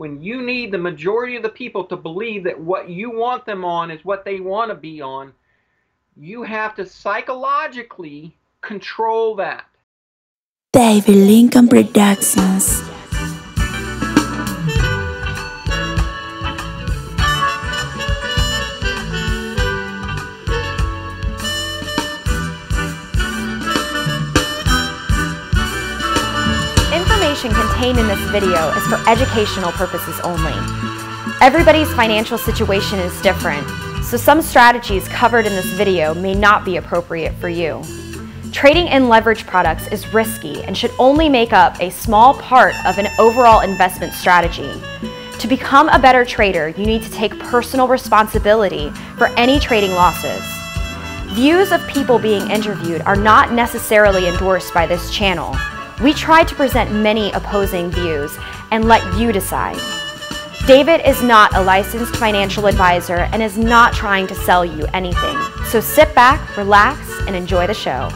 when you need the majority of the people to believe that what you want them on is what they want to be on, you have to psychologically control that. David Lincoln Productions. Contained in this video is for educational purposes only. Everybody's financial situation is different, so some strategies covered in this video may not be appropriate for you. Trading in leverage products is risky and should only make up a small part of an overall investment strategy. To become a better trader, you need to take personal responsibility for any trading losses. Views of people being interviewed are not necessarily endorsed by this channel. We try to present many opposing views and let you decide. David is not a licensed financial advisor and is not trying to sell you anything. So sit back, relax, and enjoy the show.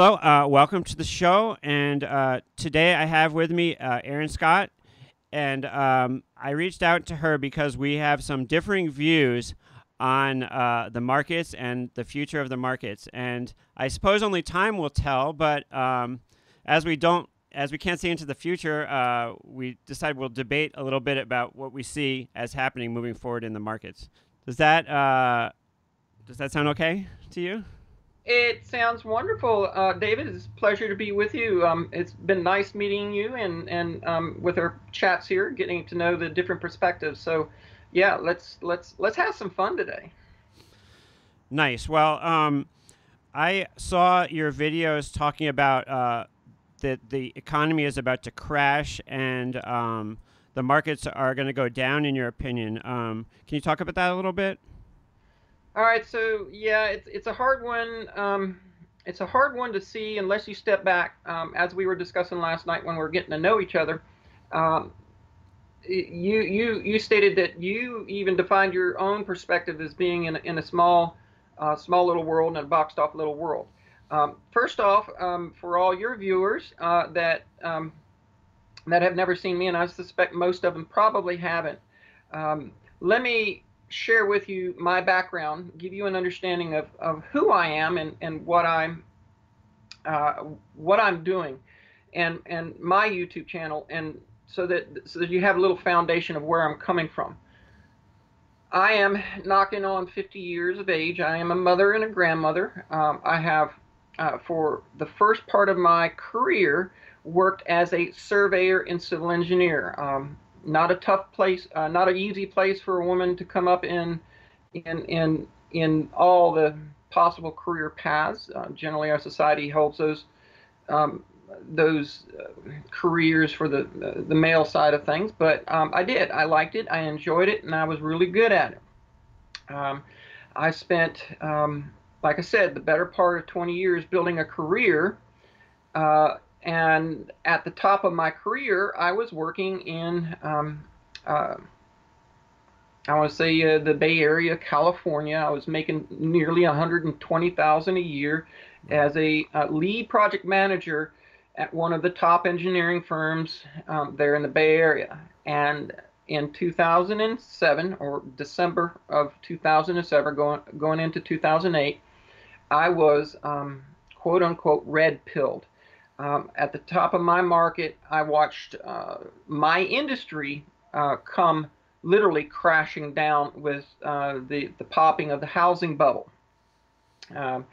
Hello, uh, welcome to the show. And uh, today I have with me uh, Erin Scott. And um, I reached out to her because we have some differing views on uh, the markets and the future of the markets. And I suppose only time will tell. But um, as we don't, as we can't see into the future, uh, we decide we'll debate a little bit about what we see as happening moving forward in the markets. Does that uh, does that sound okay to you? It sounds wonderful, uh, David. It's a pleasure to be with you. Um, it's been nice meeting you and and um, with our chats here, getting to know the different perspectives. So, yeah, let's let's let's have some fun today. Nice. Well, um, I saw your videos talking about uh, that the economy is about to crash and um, the markets are going to go down. In your opinion, um, can you talk about that a little bit? All right, so yeah, it's it's a hard one. Um, it's a hard one to see unless you step back, um, as we were discussing last night when we are getting to know each other. Um, you you you stated that you even defined your own perspective as being in a, in a small uh, small little world and a boxed off little world. Um, first off, um, for all your viewers uh, that um, that have never seen me, and I suspect most of them probably haven't, let me share with you my background, give you an understanding of, of who I am and, and what I'm uh, what I'm doing, and and my YouTube channel, and so that so that you have a little foundation of where I'm coming from. I am knocking on 50 years of age. I am a mother and a grandmother. Um, I have, uh, for the first part of my career, worked as a surveyor and civil engineer. Um, not a tough place, uh, not an easy place for a woman to come up in, in in in all the possible career paths. Uh, generally, our society holds those um, those uh, careers for the the male side of things. But um, I did. I liked it. I enjoyed it, and I was really good at it. Um, I spent, um, like I said, the better part of 20 years building a career uh, and at the top of my career, I was working in, um, uh, I want to say uh, the Bay Area, California. I was making nearly 120,000 a year as a uh, lead project manager at one of the top engineering firms um, there in the Bay Area. And in 2007 or December of 2007, going going into 2008, I was um, quote unquote red pilled. Um, at the top of my market, I watched uh, my industry uh, come literally crashing down with uh, the, the popping of the housing bubble. Um,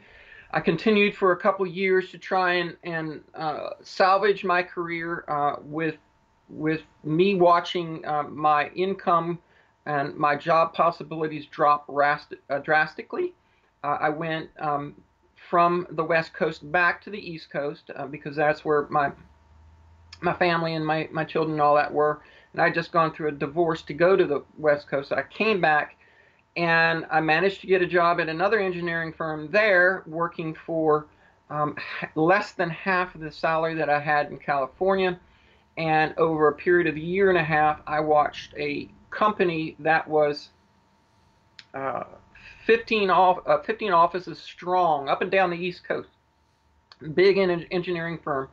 I continued for a couple years to try and, and uh, salvage my career uh, with, with me watching uh, my income and my job possibilities drop rast- drastically. I went um, from the West Coast back to the East Coast uh, because that's where my my family and my, my children and all that were. And I'd just gone through a divorce to go to the West Coast. I came back and I managed to get a job at another engineering firm there working for um, less than half of the salary that I had in California. and over a period of a year and a half, I watched a company that was uh, 15, off, uh, 15 offices strong up and down the East Coast, big engineering firm,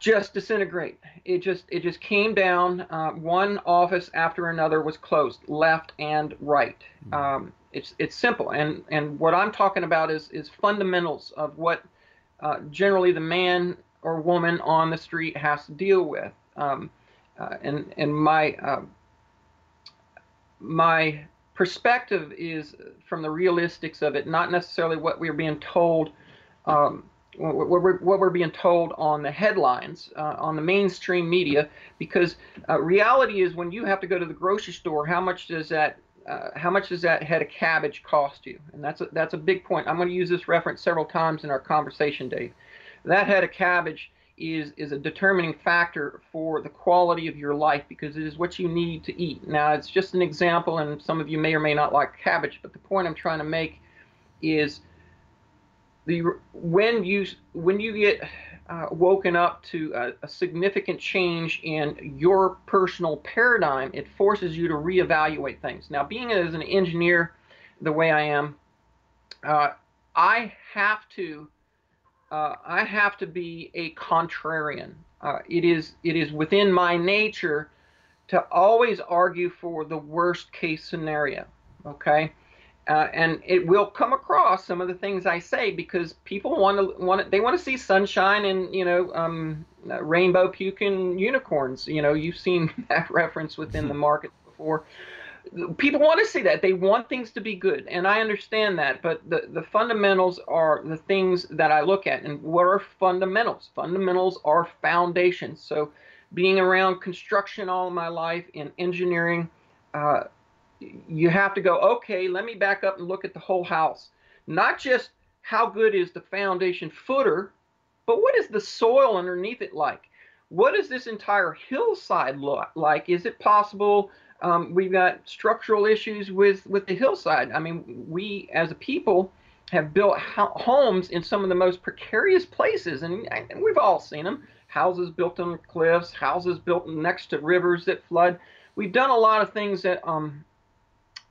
just disintegrate. It just it just came down. Uh, one office after another was closed, left and right. Hmm. Um, it's it's simple, and and what I'm talking about is is fundamentals of what uh, generally the man or woman on the street has to deal with. Um, uh, and and my uh, my perspective is from the realistics of it, not necessarily what we're being told. Um, what we're, what we're being told on the headlines uh, on the mainstream media because uh, reality is when you have to go to the grocery store how much does that uh, how much does that head of cabbage cost you and that's a, that's a big point i'm going to use this reference several times in our conversation dave that head of cabbage is is a determining factor for the quality of your life because it is what you need to eat now it's just an example and some of you may or may not like cabbage but the point i'm trying to make is the when you when you get uh, woken up to a, a, significant change in your personal paradigm, it forces you to reevaluate things. Now, being as an engineer, the way I am, uh, I have to uh, I have to be a contrarian. Uh, it is it is within my nature to always argue for the worst case scenario. Okay. Uh, and it will come across some of the things I say because people want to want they want to see sunshine and you know um, rainbow puking unicorns. You know you've seen that reference within the market before. People want to see that they want things to be good, and I understand that. But the the fundamentals are the things that I look at, and what are fundamentals? Fundamentals are foundations. So, being around construction all my life in engineering. Uh, you have to go, okay, let me back up and look at the whole house. Not just how good is the foundation footer, but what is the soil underneath it like? What does this entire hillside look like? Is it possible um, we've got structural issues with, with the hillside? I mean, we as a people have built homes in some of the most precarious places, and, and we've all seen them. Houses built on cliffs, houses built next to rivers that flood. We've done a lot of things that um,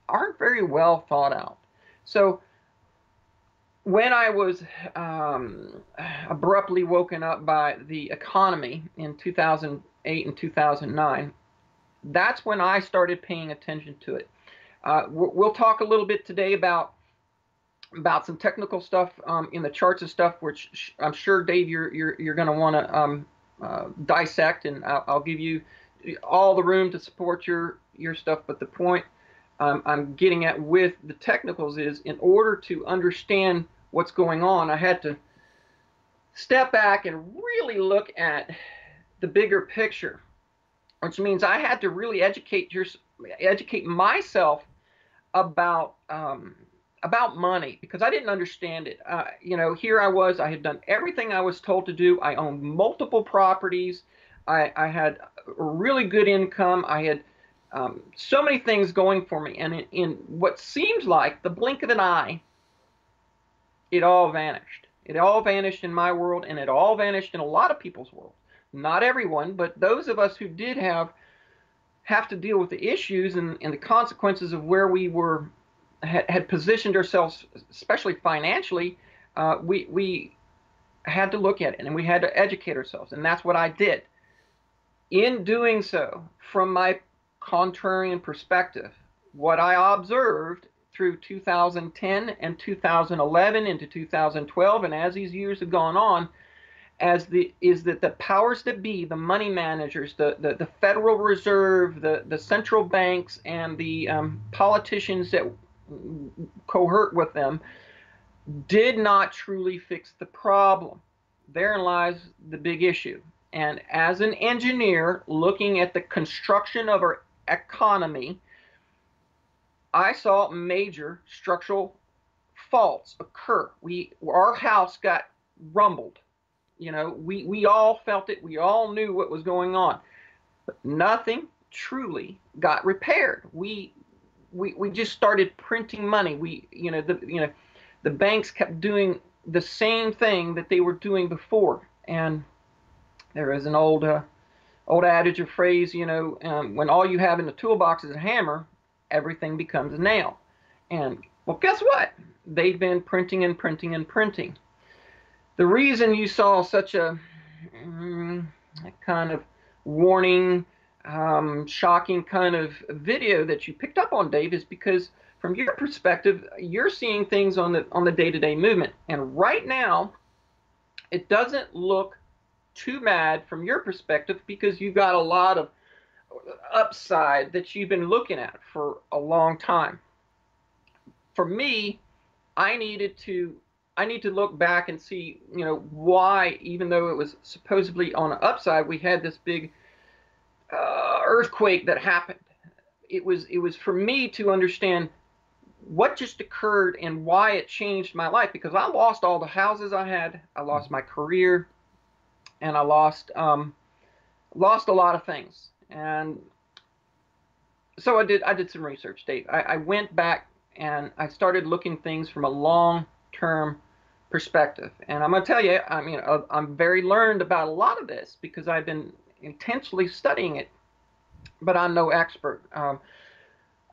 aren't very well thought out. So when I was um, abruptly woken up by the economy in 2008 and 2009, that's when I started paying attention to it. Uh, we'll talk a little bit today about about some technical stuff um, in the charts and stuff, which I'm sure Dave you're you're, you're going to want to um, uh, dissect, and I'll, I'll, give you all the room to support your your stuff. But the point um, I'm getting at with the technicals is in order to understand what's going on, I had to step back and really look at the bigger picture, which means I had to really educate your, educate myself about um, about money because I didn't understand it. Uh, you know, here I was, I had done everything I was told to do. I owned multiple properties. I, I had a really good income. I had um, so many things going for me. And in, in what seems like the blink of an eye, it all vanished. It all vanished in my world, and it all vanished in a lot of people's world. Not everyone, but those of us who did have have to deal with the issues and, and the consequences of where we were had, had positioned ourselves, especially financially. Uh, we we had to look at it, and we had to educate ourselves, and that's what I did. In doing so, from my contrarian perspective. What I observed through 2010 and 2011 into 2012, and as these years have gone on, as the is that the powers that be, the money managers, the, the, the Federal Reserve, the, the central banks, and the um, politicians that cohort with them, did not truly fix the problem. Therein lies the big issue. And as an engineer looking at the construction of our economy, I saw major structural faults occur. We our house got rumbled. You know, we we all felt it. We all knew what was going on. But nothing truly got repaired. We we we just started printing money. We you know the you know the banks kept doing the same thing that they were doing before. And there is an old uh, old adage or phrase, you know, um, when all you have in the toolbox is a hammer, everything becomes a nail. And well, guess what? They've been printing and printing and printing. The reason you saw such a, mm, a kind of warning, um, shocking kind of video that you picked up on, Dave, is because from your perspective, you're seeing things on the on the day-to-day movement, and right now, it doesn't look too bad from your perspective because you've got a lot of upside that you've been looking at for a long time. For me, I needed to I need to look back and see, you know, why even though it was supposedly on an upside, we had this big uh, earthquake that happened. It was it was for me to understand what just occurred and why it changed my life because I lost all the houses I had, I lost my career, and I lost um, lost a lot of things. And so I did I did some research, Dave. I, I went back and I started looking things from a long term perspective. And I'm going to tell you, I mean, uh, I'm very learned about a lot of this because I've been intentionally studying it, but I'm no expert. Um,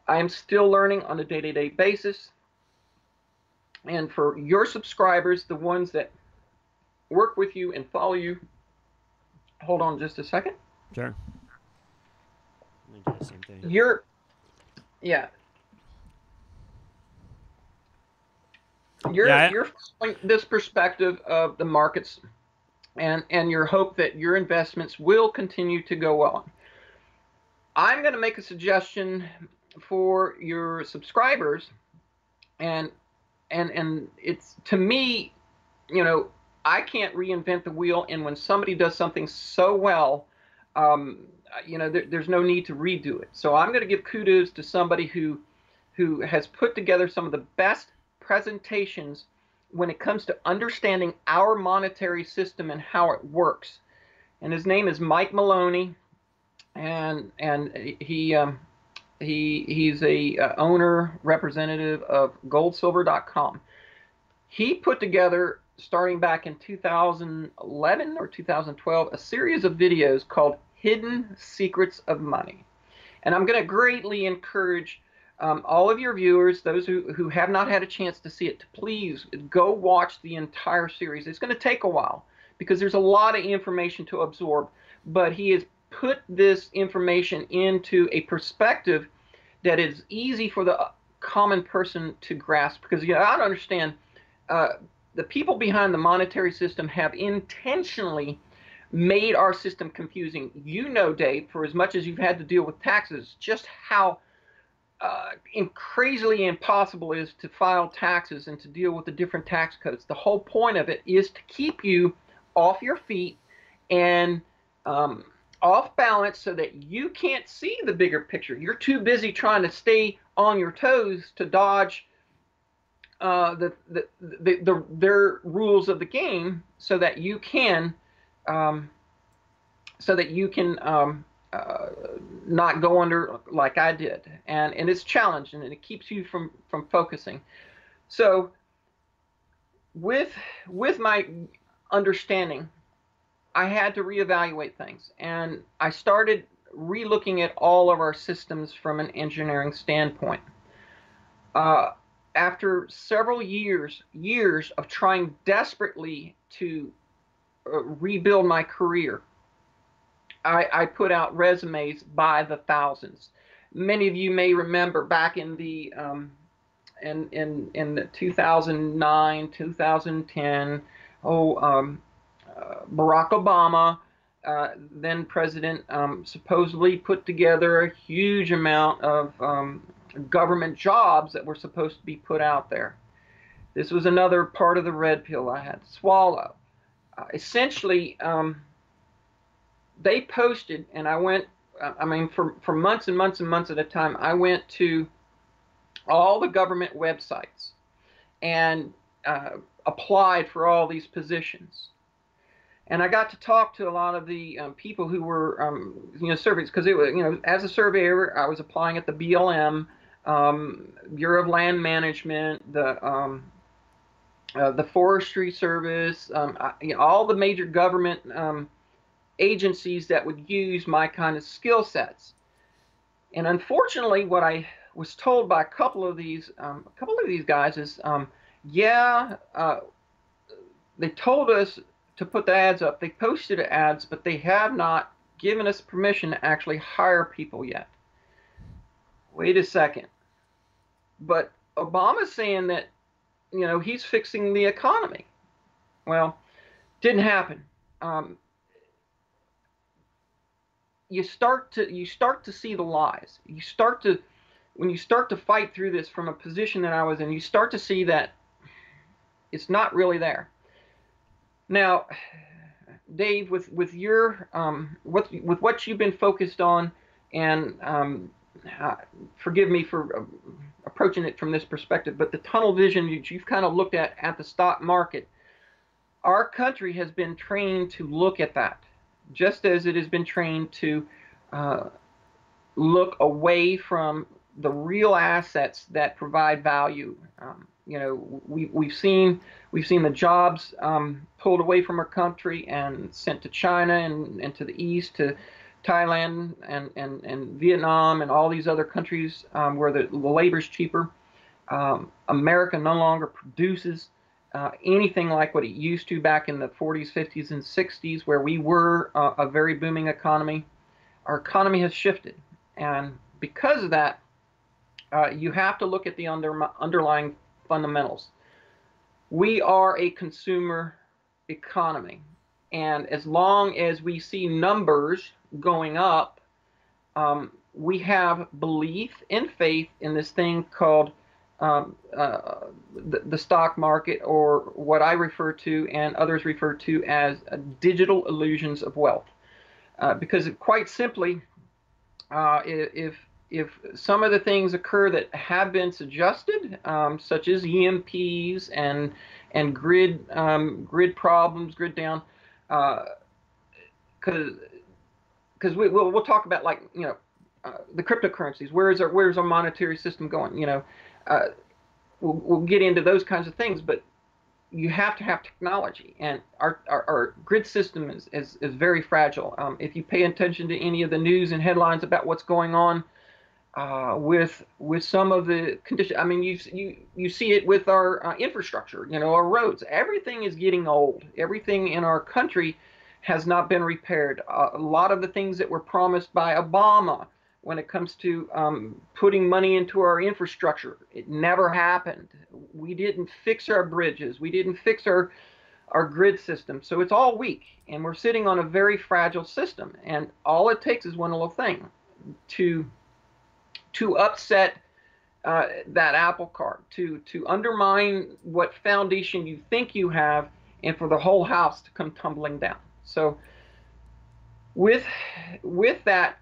I am still learning on a day to day basis. And for your subscribers, the ones that work with you and follow you, hold on just a second. Sure. Same thing. You're, yeah. You're, yeah, you're following this perspective of the markets and, and your hope that your investments will continue to go on. I'm going to make a suggestion for your subscribers and and and it's to me you know i can't reinvent the wheel and when somebody does something so well um, you know there, there's no need to redo it so i'm going to give kudos to somebody who who has put together some of the best presentations when it comes to understanding our monetary system and how it works and his name is mike maloney and and he um, he he's a uh, owner representative of goldsilver.com. He put together starting back in 2011 or 2012 a series of videos called Hidden Secrets of Money. And I'm going to greatly encourage um, all of your viewers, those who, who have not had a chance to see it, to please go watch the entire series. It's going to take a while because there's a lot of information to absorb, but he has put this information into a perspective that is easy for the common person to grasp. Because you don't understand. Uh, the people behind the monetary system have intentionally made our system confusing. You know, Dave, for as much as you've had to deal with taxes, just how uh, crazily impossible is to file taxes and to deal with the different tax codes. The whole point of it is to keep you off your feet and um, off balance so that you can't see the bigger picture. You're too busy trying to stay on your toes to dodge uh, the, the, the, the, their rules of the game so that you can um, so that you can um, uh, not go under like I did. And, and it's challenging and it keeps you from, from focusing. So with, with my understanding I had to reevaluate things. And I started relooking at all of our systems from an engineering standpoint. Uh, after several years, years of trying desperately to uh, rebuild my career, I, I, put out resumes by the thousands. Many of you may remember back in the um, in in in the 2009, 2010, oh um, Barack Obama, uh, then president, um, supposedly put together a huge amount of um, government jobs that were supposed to be put out there. This was another part of the red pill I had to swallow. Uh, essentially, um, they posted, and I went, I mean, for, for months and months and months at a time, I went to all the government websites and uh, applied for all these positions. And I got to talk to a lot of the um, people who were, um, you know, surveys because it was, you know, as a surveyor, I was applying at the BLM, um, Bureau of Land Management, the um, uh, the Forestry Service, um, I, you know, all the major government um, agencies that would use my kind of skill sets. And unfortunately, what I was told by a couple of these um, a couple of these guys is, um, yeah, uh, they told us to put the ads up. They posted ads, but they have not given us permission to actually hire people yet. Wait a second. But Obama's saying that, you know, he's fixing the economy. Well, didn't happen. Um, you start to you start to see the lies. You start to when you start to fight through this from a position that I was in, you start to see that it's not really there. Now, Dave, with with your um, with with what you've been focused on, and um, uh, forgive me for uh, approaching it from this perspective, but the tunnel vision you've kind of looked at at the stock market, our country has been trained to look at that just as it has been trained to uh, look away from the real assets that provide value. Um, you know, we, we've seen we've seen the jobs um, pulled away from our country and sent to China and, and to the east to Thailand and, and, and Vietnam and all these other countries um, where the, the labor is cheaper. Um, America no longer produces uh, anything like what it used to back in the 40s, 50s, and 60s, where we were uh, a very booming economy. Our economy has shifted. And because of that, uh, you have to look at the under, underlying fundamentals. We are a consumer economy. And as long as we see numbers going up, um, we have belief and faith in this thing called um, uh, the, the, stock market, or what I refer to and others refer to as uh, digital illusions of wealth. Uh, because quite simply, uh, if if some of the things occur that have been suggested, um, such as EMPs and and grid um, grid problems, grid down, because uh, because we, will we'll talk about like you know uh, the cryptocurrencies. Where is our where's our monetary system going? You know, uh, we'll, we'll get into those kinds of things, but you have to have technology, and our, our, our grid system is, is, is very fragile. Um, if you pay attention to any of the news and headlines about what's going on uh, with with some of the conditions, I mean, you you you see it with our uh, infrastructure, you know, our roads. Everything is getting old. Everything in our country has not been repaired. Uh, a lot of the things that were promised by Obama when it comes to um, putting money into our infrastructure. It never happened. We didn't fix our bridges. We didn't fix our our grid system. So it's all weak, and we're sitting on a very fragile system. And all it takes is one little thing to to upset uh, that apple cart, to to undermine what foundation you think you have, and for the whole house to come tumbling down. So with with that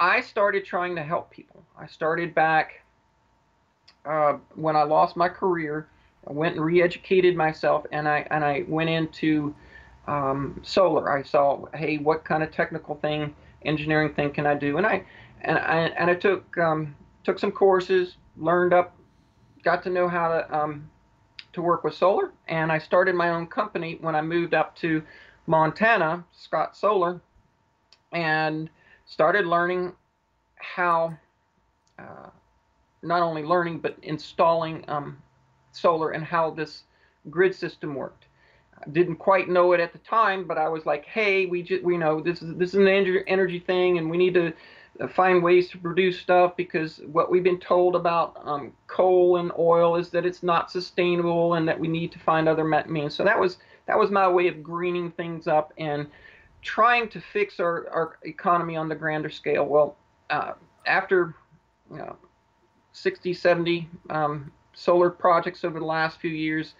I started trying to help people. I started back uh, when I lost my career. I went and re-educated myself, and I and I went into um, solar. I saw, hey, what kind of technical thing, engineering thing can I do? And I and I and I took um, took some courses, learned up, got to know how to um, to work with solar, and I started my own company when I moved up to Montana, Scott Solar, and started learning how uh, not only learning but installing um, solar and how this grid system worked. I didn't quite know it at the time, but I was like, "Hey, we just we know this is this is an energy thing, and we need to uh, find ways to produce stuff because what we've been told about um, coal and oil is that it's not sustainable, and that we need to find other means." So that was that was my way of greening things up and trying to fix our, our economy on the grander scale. Well, uh, after you know, 60, 70 um, solar projects over the last few years,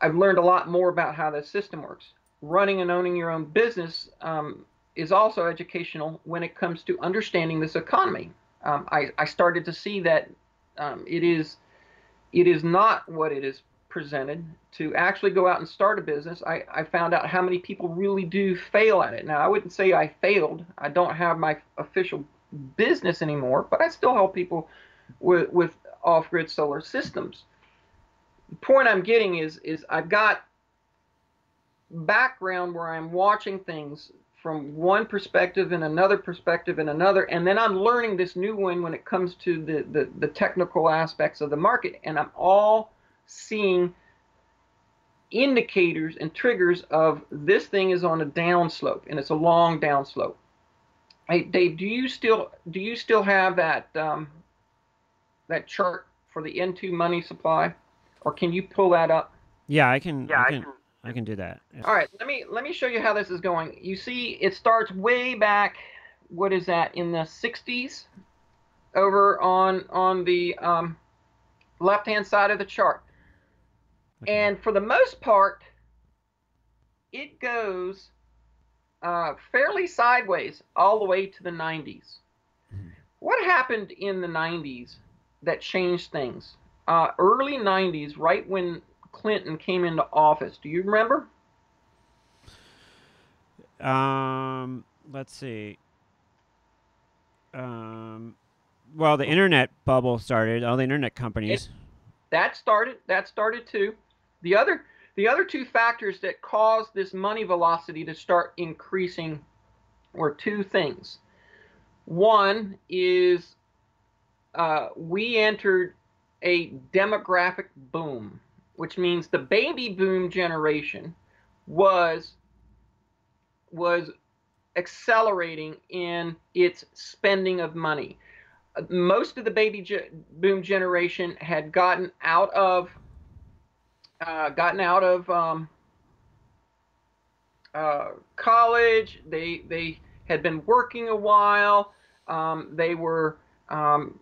I've learned a lot more about how the system works. Running and owning your own business um, is also educational when it comes to understanding this economy. Um, I, I, started to see that um, it is it is not what it is presented to actually go out and start a business, I, I found out how many people really do fail at it. Now, I wouldn't say I failed. I don't have my official business anymore, but I still help people with, with off-grid solar systems. The point I'm getting is is I've got background where I'm watching things from one perspective and another perspective and another, and then I'm learning this new one when it comes to the, the, the technical aspects of the market, and I'm all seeing indicators and triggers of this thing is on a downslope and it's a long downslope. Hey Dave, do you still do you still have that um, that chart for the M2 money supply, or can you pull that up? Yeah, I can. Yeah, I I can. can- I can do that. Yeah. All right, let me let me show you how this is going. You see, it starts way back. What is that in the 60s? Over on on the um, left hand side of the chart, Okay. And for the most part, it goes uh, fairly sideways all the way to the 90s. Mhm. What happened in the 90s that changed things? Uh, early 90s, right when Clinton came into office. Do you remember? Um, let's see. Um, well, the internet bubble started. All the internet companies. that started that started too the other the other two factors that caused this money velocity to start increasing were two things. One is uh, we entered a demographic boom which means the baby boom generation was was accelerating in its spending of money. Most of the baby ge- boom generation had gotten out of uh, gotten out of um, uh, college. They they had been working a while. Um, they were um,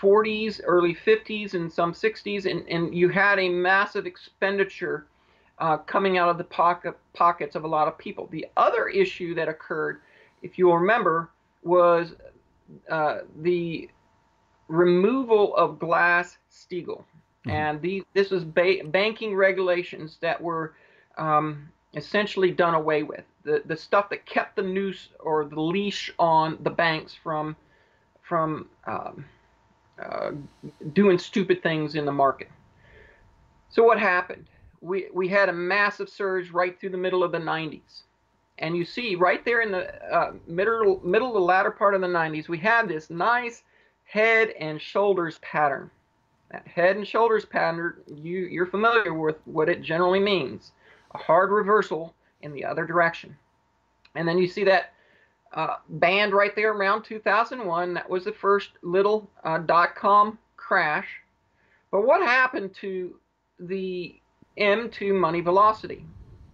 40s, early 50s, and some 60s, and, and you had a massive expenditure uh, coming out of the pocket, pockets of a lot of people. The other issue that occurred, if you'll remember, was uh, the removal of Glass Steagall, Mhm. and the, this was ba- banking regulations that were um, essentially done away with. The the stuff that kept the noose or the leash on the banks from from um, uh, doing stupid things in the market. So what happened? We we had a massive surge right through the middle of the 90s and you see right there in the uh, middle middle to latter part of the 90s we had this nice head and shoulders pattern that head and shoulders pattern you you're familiar with what it generally means. A hard reversal in the other direction. And then you see that uh, band right there around 2001 that was the first little uh, dot-com crash. But what happened to the m2 money velocity?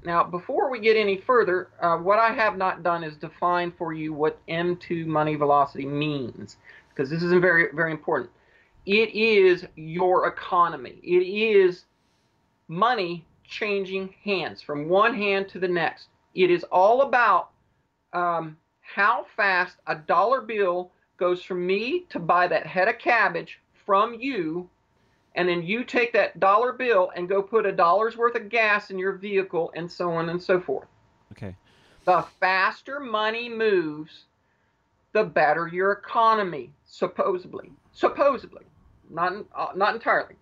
Now, before we get any further, uh, what I have not done is define for you what M2 money velocity means, because this is very, very important. It is your economy. It is money changing hands from one hand to the next. It is all about um, how fast a dollar bill goes from me to buy that head of cabbage from you and then you take that dollar bill and go put a dollar's worth of gas in your vehicle and so on and so forth. Okay. The faster money moves, the better your economy, supposedly. Supposedly, not uh, not entirely,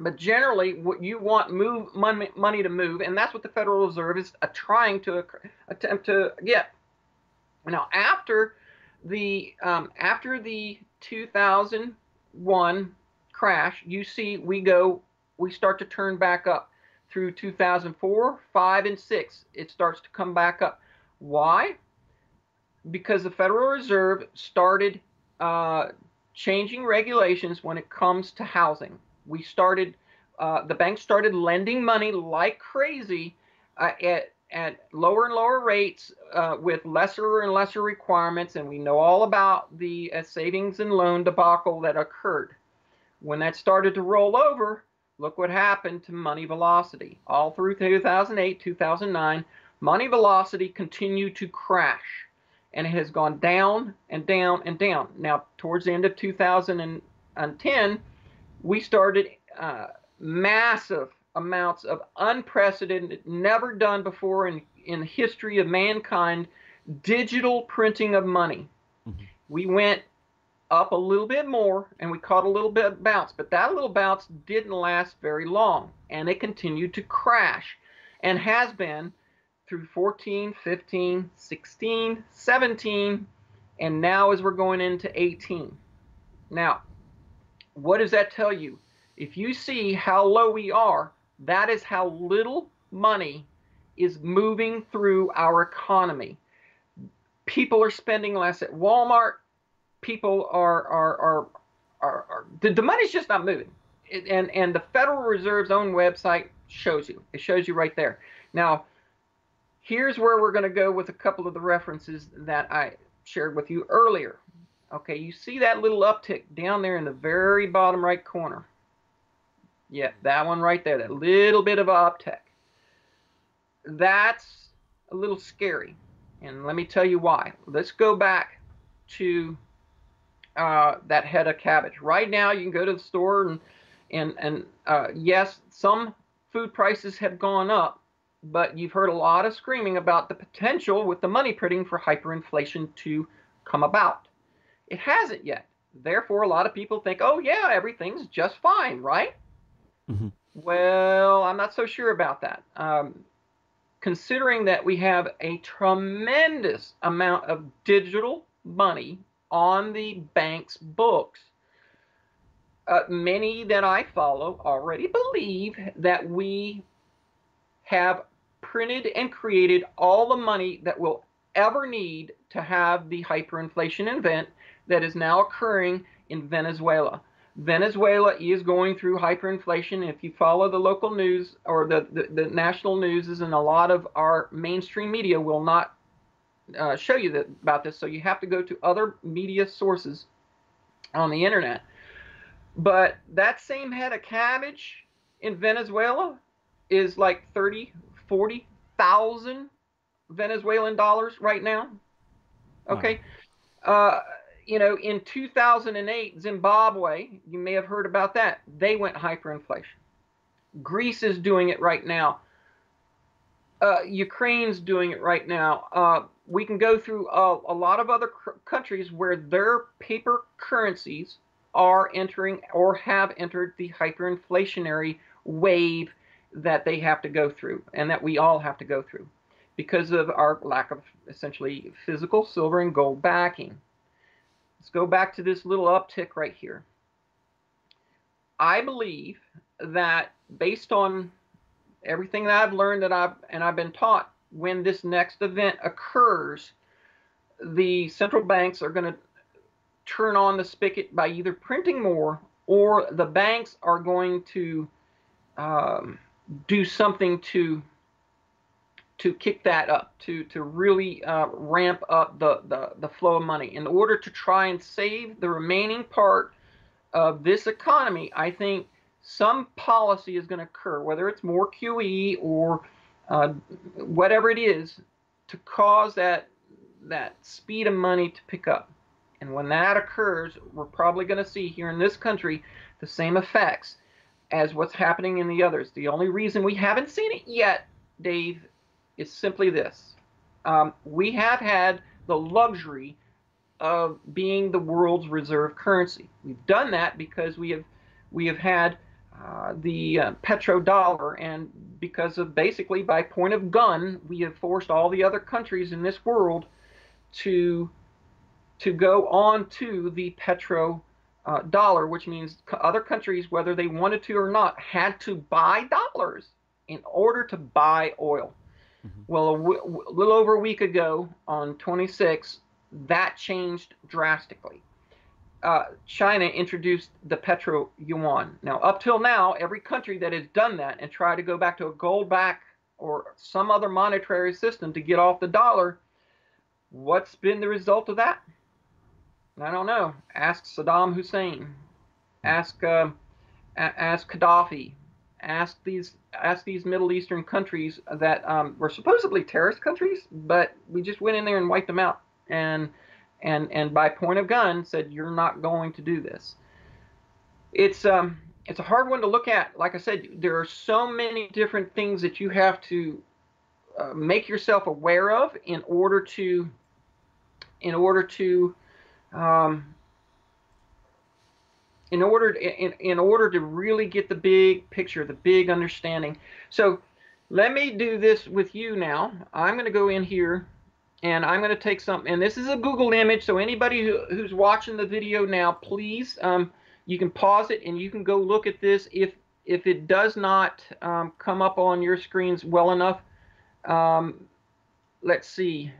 but generally, what you want move money, money to move, and that's what the Federal Reserve is uh, trying to attempt to get. Now, after the um, after the 2001 crash, you see we go, we start to turn back up through 2004, 5, and 6. It starts to come back up. Why? Because the Federal Reserve started uh, changing regulations when it comes to housing. We started, uh, the banks started lending money like crazy uh, at at lower and lower rates uh, with lesser and lesser requirements, and we know all about the uh, savings and loan debacle that occurred. When that started to roll over, look what happened to money velocity. All through 2008, 2009, money velocity continued to crash, and it has gone down and down and down. Now, towards the end of 2010, we started uh, massive amounts of unprecedented, never done before in, in the history of mankind, digital printing of money. Mhm. We went up a little bit more and we caught a little bit of bounce, but that little bounce didn't last very long and it continued to crash. and has been through 14, 15, 16, 17, and now as we're going into 18. Now, what does that tell you? If you see how low we are, that is how little money is moving through our economy. People are spending less at Walmart. People are are are are, are the, the money's just not moving. It, and and the Federal Reserve's own website shows you. It shows you right there. Now, here's where we're going to go with a couple of the references that I shared with you earlier. Okay, you see that little uptick down there in the very bottom right corner. Yeah, that one right there, that little bit of uptick. That's a little scary. And let me tell you why. Let's go back to uh, that head of cabbage. Right now, you can go to the store and and and uh, yes, some food prices have gone up, but you've heard a lot of screaming about the potential with the money printing for hyperinflation to come about. It hasn't yet. Therefore, a lot of people think, oh, yeah, everything's just fine, right? Mm-hmm. Well, I'm not so sure about that. Um, considering that we have a tremendous amount of digital money on the bank's books, uh, many that I follow already believe that we have printed and created all the money that we'll ever need to have the hyperinflation event that is now occurring in Venezuela. Venezuela is going through hyperinflation. If you follow the local news or the, the, the national news, and a lot of our mainstream media will not uh, show you that, about this, so you have to go to other media sources on the internet. But that same head of cabbage in Venezuela is like 30, 40,000 Venezuelan dollars right now. Okay. Wow. Uh, you know, in 2008, Zimbabwe, you may have heard about that. They went hyperinflation. Greece is doing it right now. Uh, Ukraine's doing it right now. Uh, we can go through a, a lot of other cr- countries where their paper currencies are entering or have entered the hyperinflationary wave that they have to go through and that we all have to go through because of our lack of essentially physical silver and gold backing. Let's go back to this little uptick right here. I believe that based on everything that I've learned that I've and I've been taught, when this next event occurs, the central banks are going to turn on the spigot by either printing more or the banks are going to um, do something to to kick that up, to to really uh, ramp up the, the the flow of money in order to try and save the remaining part of this economy. I think some policy is going to occur, whether it's more QE or uh, whatever it is, to cause that that speed of money to pick up. And when that occurs, we're probably going to see here in this country the same effects as what's happening in the others. The only reason we haven't seen it yet, Dave, is simply this. Um, we have had the luxury of being the world's reserve currency. We've done that because we have we have had uh, the uh, petrodollar, and because of basically by point of gun, we have forced all the other countries in this world to to go on to the petro uh, dollar, which means other countries, whether they wanted to or not, had to buy dollars in order to buy oil. Mm-hmm. Well, a, w- a little over a week ago, on 26, that changed drastically. Uh, China introduced the petro yuan. Now, up till now, every country that has done that and tried to go back to a gold back or some other monetary system to get off the dollar, what's been the result of that? I don't know. Ask Saddam Hussein. Ask uh, ask Gaddafi. Ask these ask these Middle Eastern countries that um, were supposedly terrorist countries, but we just went in there and wiped them out, and and and by point of gun said you're not going to do this. It's um it's a hard one to look at. Like I said, there are so many different things that you have to uh, make yourself aware of in order to in order to um, in order to, in, in order to really get the big picture, the big understanding. So let me do this with you now. I'm going to go in here and I'm going to take something. And this is a Google image, so anybody who, who's watching the video now, please, um, you can pause it and you can go look at this. If if it does not um, come up on your screens well enough, um, let's see.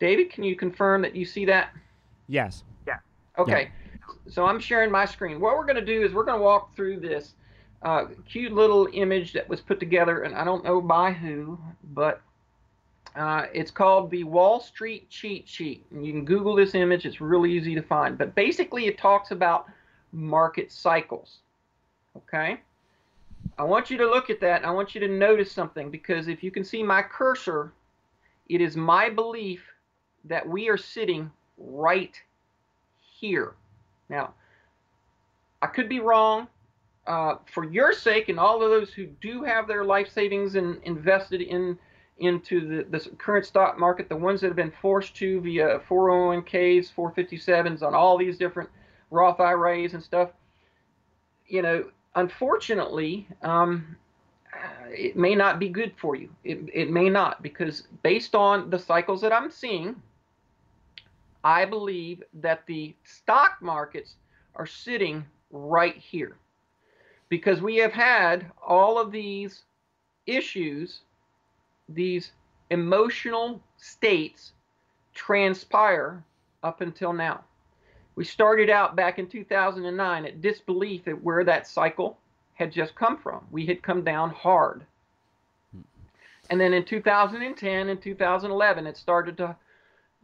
David, can you confirm that you see that? Yes. Yeah. Okay. So I'm sharing my screen. What we're going to do is we're going to walk through this uh, cute little image that was put together, and I don't know by who, but uh, it's called the Wall Street Cheat Sheet. And you can Google this image, it's really easy to find. But basically, it talks about market cycles. Okay? I want you to look at that. And I want you to notice something because if you can see my cursor, it is my belief that we are sitting right here. Now, I could be wrong. Uh, for your sake and all of those who do have their life savings and invested in into the, the current stock market, the ones that have been forced to via 401ks, 457s, on all these different Roth IRAs and stuff, you know, unfortunately, um, it may not be good for you. It, it may not, because based on the cycles that I'm seeing, I believe that the stock markets are sitting right here because we have had all of these issues, these emotional states transpire up until now. We started out back in 2009 at disbelief at where that cycle had just come from. We had come down hard. Hmm. And then in 2010 and 2011, it started to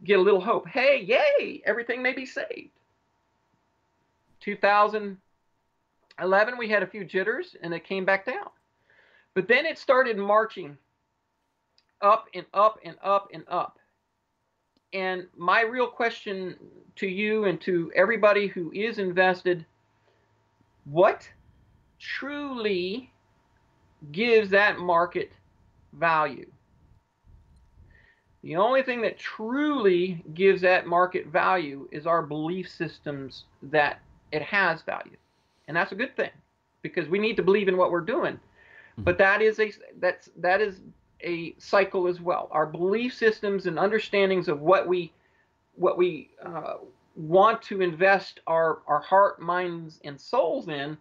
get a little hope. Hey, yay, everything may be saved. 2011, we had a few jitters and it came back down. But then it started marching up and up and up and up. And my real question to you and to everybody who is invested what truly gives that market value? The only thing that truly gives that market value is our belief systems that it has value. And that's a good thing because we need to believe in what we're doing. Mm-hmm. But that is a that's that is a cycle as well. Our belief systems and understandings of what we what we uh, want to invest our our heart, minds, and souls in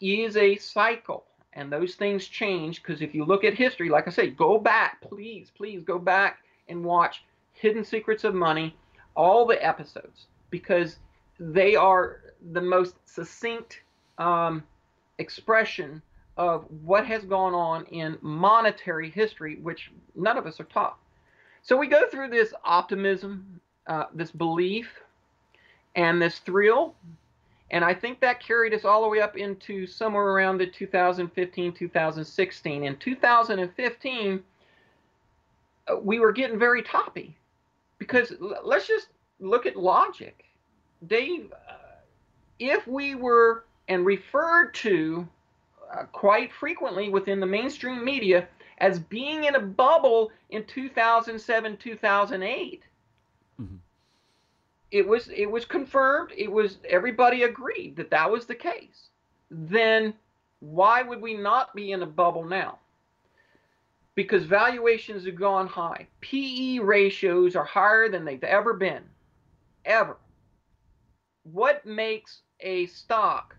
is a cycle. And those things change because if you look at history, like I say, go back, please, please go back and watch Hidden Secrets of Money, all the episodes, because they are the most succinct um, expression of what has gone on in monetary history, which none of us are taught. So we go through this optimism, uh, this belief, and this thrill. And I think that carried us all the way up into somewhere around the 2015, 2016. In 2015, uh, we were getting very toppy because let's just look at logic. Dave, uh, if we were and referred to uh, quite frequently within the mainstream media as being in a bubble in 2007 2008 mm-hmm. it was it was confirmed it was everybody agreed that that was the case then why would we not be in a bubble now because valuations have gone high pe ratios are higher than they've ever been ever what makes a stock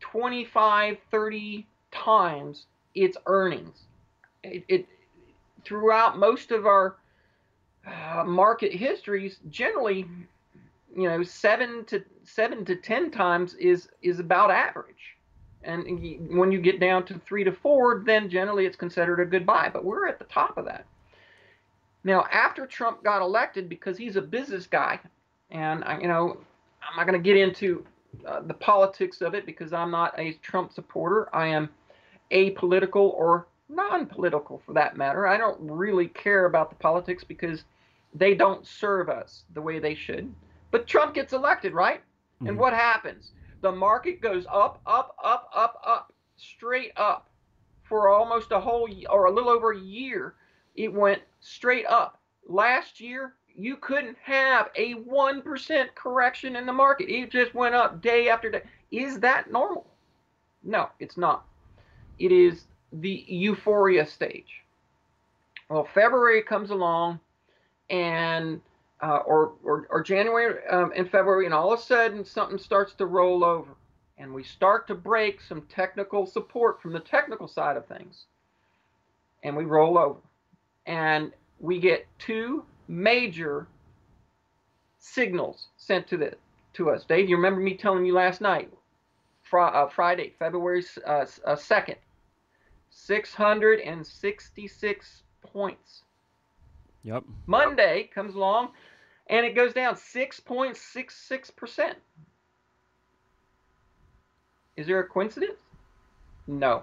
25, 30 times its earnings. It, it throughout most of our uh, market histories, generally, you know, seven to seven to ten times is is about average. And when you get down to three to four, then generally it's considered a good buy. But we're at the top of that. Now, after Trump got elected, because he's a business guy, and you know, I'm not going to get into uh, the politics of it because I'm not a Trump supporter. I am apolitical or non-political for that matter. I don't really care about the politics because they don't serve us the way they should. But Trump gets elected, right? Mm-hmm. And what happens? The market goes up, up, up, up, up, straight up for almost a whole or a little over a year. It went straight up. Last year, you couldn't have a 1% correction in the market. It just went up day after day. Is that normal? No, it's not. It is the euphoria stage. Well, February comes along, and uh, or, or, or January um, and February, and all of a sudden something starts to roll over, and we start to break some technical support from the technical side of things, and we roll over, and we get two major signals sent to the to us. Dave, you remember me telling you last night, fr- uh, Friday, February uh, uh, 2nd, 666 points. Yep. Monday comes along and it goes down 6.66%. Is there a coincidence? No.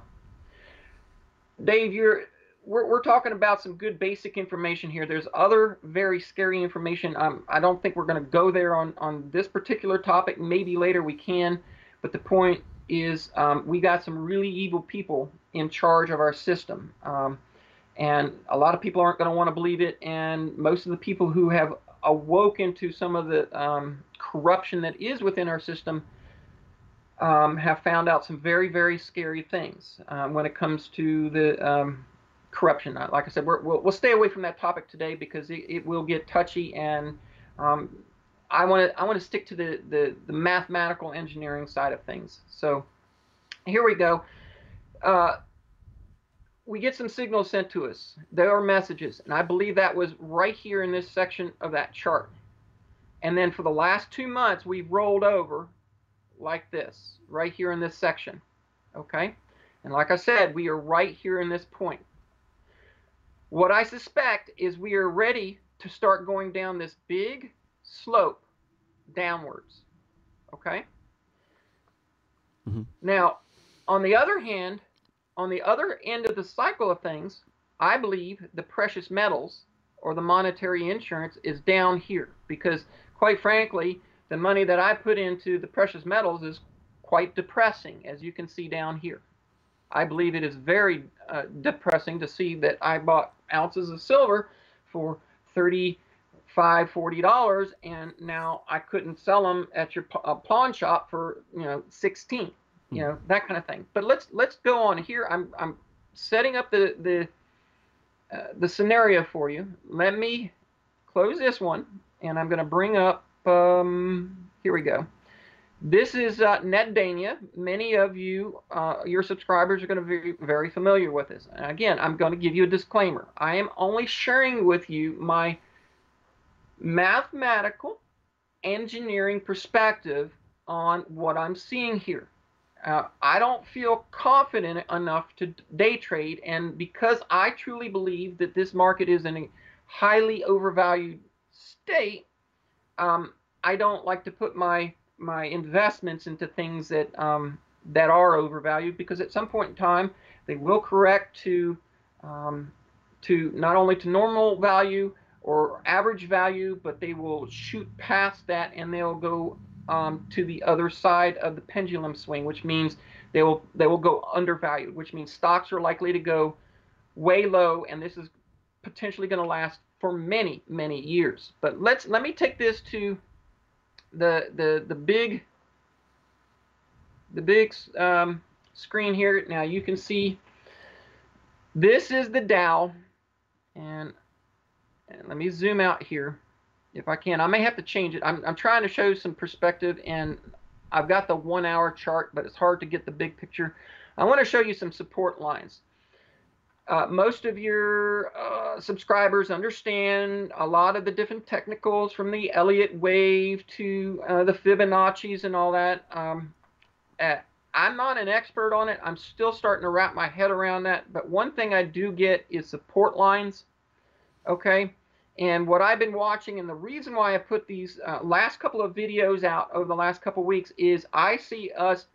Dave, you're we're, we're talking about some good basic information here. There's other very scary information. Um, I don't think we're going to go there on, on this particular topic. Maybe later we can. But the point is, um, we got some really evil people in charge of our system. Um, and a lot of people aren't going to want to believe it. And most of the people who have awoken to some of the um, corruption that is within our system um, have found out some very, very scary things um, when it comes to the um, corruption. Uh, like I said, we will we'll stay away from that topic today because it, it will get touchy, and um, I want to I want to stick to the, the, the mathematical engineering side of things. So here we go. Uh, we get some signals sent to us. There are messages, and I believe that was right here in this section of that chart. And then for the last two months, we've rolled over like this, right here in this section. Okay? And like I said, we are right here in this point. What I suspect is we are ready to start going down this big slope downwards. Okay? Mm-hmm. Now, on the other hand, on the other end of the cycle of things, I believe the precious metals or the monetary insurance is down here because, quite frankly, the money that I put into the precious metals is quite depressing, as you can see down here. I believe it is very uh, depressing to see that I bought ounces of silver for 35 40 dollars and now I couldn't sell them at your uh, pawn shop for you know 16 you know that kind of thing but let's let's go on here I'm I'm setting up the the uh, the scenario for you let me close this one and I'm going to bring up um, here we go this is uh, NetDania. Many of you, uh, your subscribers, are going to be very familiar with this. And again, I'm going to give you a disclaimer. I am only sharing with you my mathematical engineering perspective on what I'm seeing here. Uh, I don't feel confident enough to day trade, and because I truly believe that this market is in a highly overvalued state, um, I don't like to put my my investments into things that um, that are overvalued because at some point in time they will correct to um, to not only to normal value or average value, but they will shoot past that and they'll go um, to the other side of the pendulum swing, which means they will they will go undervalued, which means stocks are likely to go way low, and this is potentially going to last for many many years. But let's let me take this to the the the big the big um, screen here. Now you can see this is the Dow, and, and let me zoom out here if I can. I may have to change it. I'm I'm trying to show some perspective, and I've got the one hour chart, but it's hard to get the big picture. I want to show you some support lines. Uh, most of your uh, subscribers understand a lot of the different technicals from the Elliott wave to uh, the Fibonacci's and all that. Um, uh, I'm not an expert on it. I'm still starting to wrap my head around that. But one thing I do get is support lines. Okay. And what I've been watching, and the reason why I put these uh, last couple of videos out over the last couple of weeks is I see us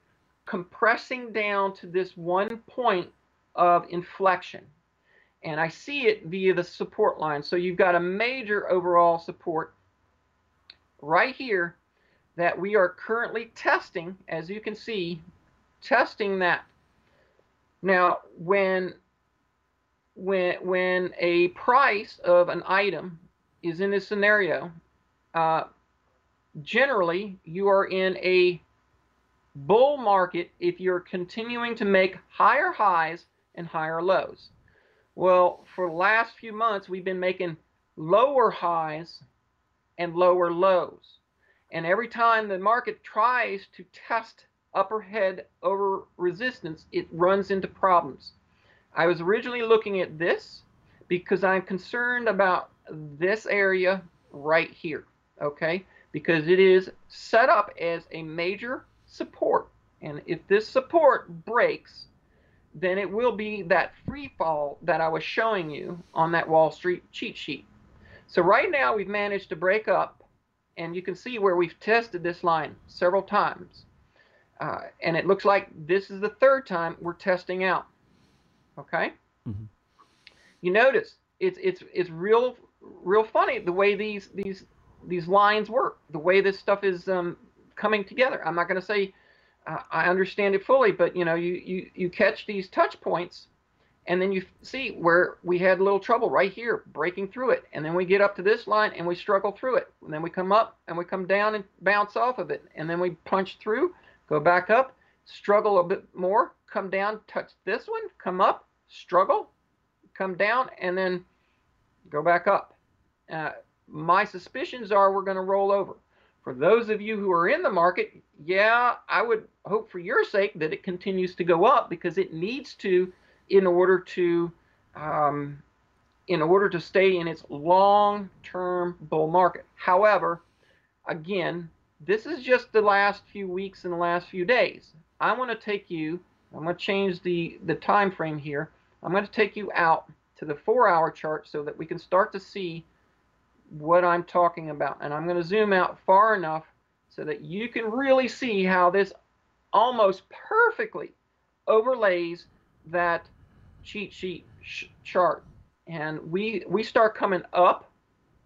compressing down to this one point of inflection. And I see it via the support line. So you've got a major overall support right here that we are currently testing, as you can see, testing that. Now, when when when a price of an item is in this scenario, uh, generally you are in a bull market if you're continuing to make higher highs and higher lows. Well, for the last few months, we've been making lower highs and lower lows. And every time the market tries to test upper head over resistance, it runs into problems. I was originally looking at this because I'm concerned about this area right here, okay? Because it is set up as a major support. And if this support breaks, then it will be that free fall that I was showing you on that Wall Street cheat sheet. So right now we've managed to break up and you can see where we've tested this line several times. Uh, and it looks like this is the third time we're testing out. Okay? Mhm. You notice it's it's it's real real funny the way these these these lines work, the way this stuff is um, coming together. I'm not going to say uh, I understand it fully, but you know, you, you you catch these touch points, and then you see where we had a little trouble right here, breaking through it, and then we get up to this line and we struggle through it, and then we come up and we come down and bounce off of it, and then we punch through, go back up, struggle a bit more, come down, touch this one, come up, struggle, come down, and then go back up. Uh, my suspicions are we're going to roll over. For those of you who are in the market, yeah, I would hope for your sake that it continues to go up because it needs to in order to um, in order to stay in its long-term bull market. However, again, this is just the last few weeks and the last few days. I want to take you. I'm going to change the the time frame here. I'm going to take you out to the four-hour chart so that we can start to see what I'm talking about. And I'm going to zoom out far enough so that you can really see how this almost perfectly overlays that cheat sheet sh- chart. And we we start coming up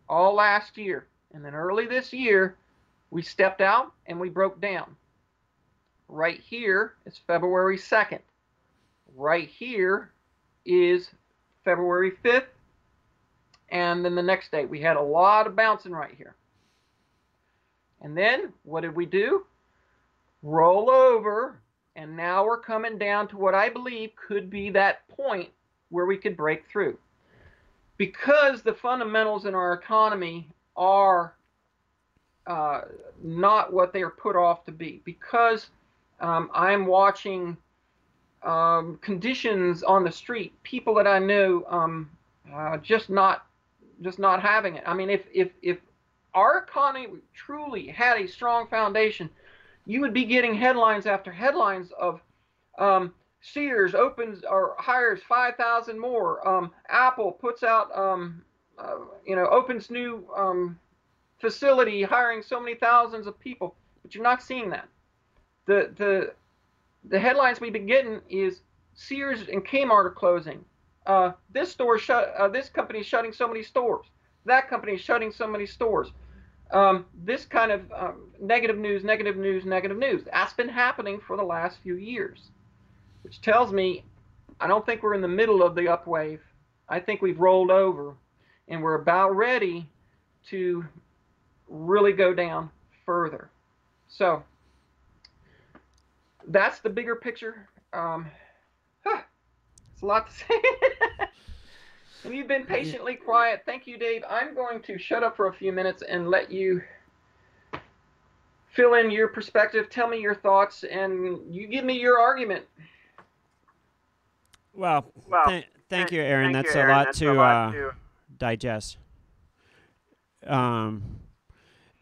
all last year. And then early this year, we stepped out and we broke down. Right here is February 2nd. Right here is February 5th and then the next day we had a lot of bouncing right here. And then what did we do? Roll over, and now we're coming down to what I believe could be that point where we could break through. Because the fundamentals in our economy are uh, not what they are put off to be, because um, I'm watching um, conditions on the street, people that I knew um, uh, just not just not having it. I mean, if if if our economy truly had a strong foundation, you would be getting headlines after headlines of um, Sears opens or hires 5,000 more. Um, Apple puts out, um, uh, you know, opens new um, facility hiring so many thousands of people. But you're not seeing that. The the the headlines we've been getting is Sears and Kmart are closing uh, this store shut, uh, this company is shutting so many stores. That company is shutting so many stores. Um, this kind of um, negative news, negative news, negative news. That's been happening for the last few years, which tells me I don't think we're in the middle of the up wave. I think we've rolled over and we're about ready to really go down further. So that's the bigger picture. Um, huh, it's a lot to say. and you've been patiently quiet. Thank you, Dave. I'm going to shut up for a few minutes and let you fill in your perspective. Tell me your thoughts, and you give me your argument. Well, Well, th- thank you, Erin. Thank That's you, a Erin. lot That's to a lot uh, to digest. Um,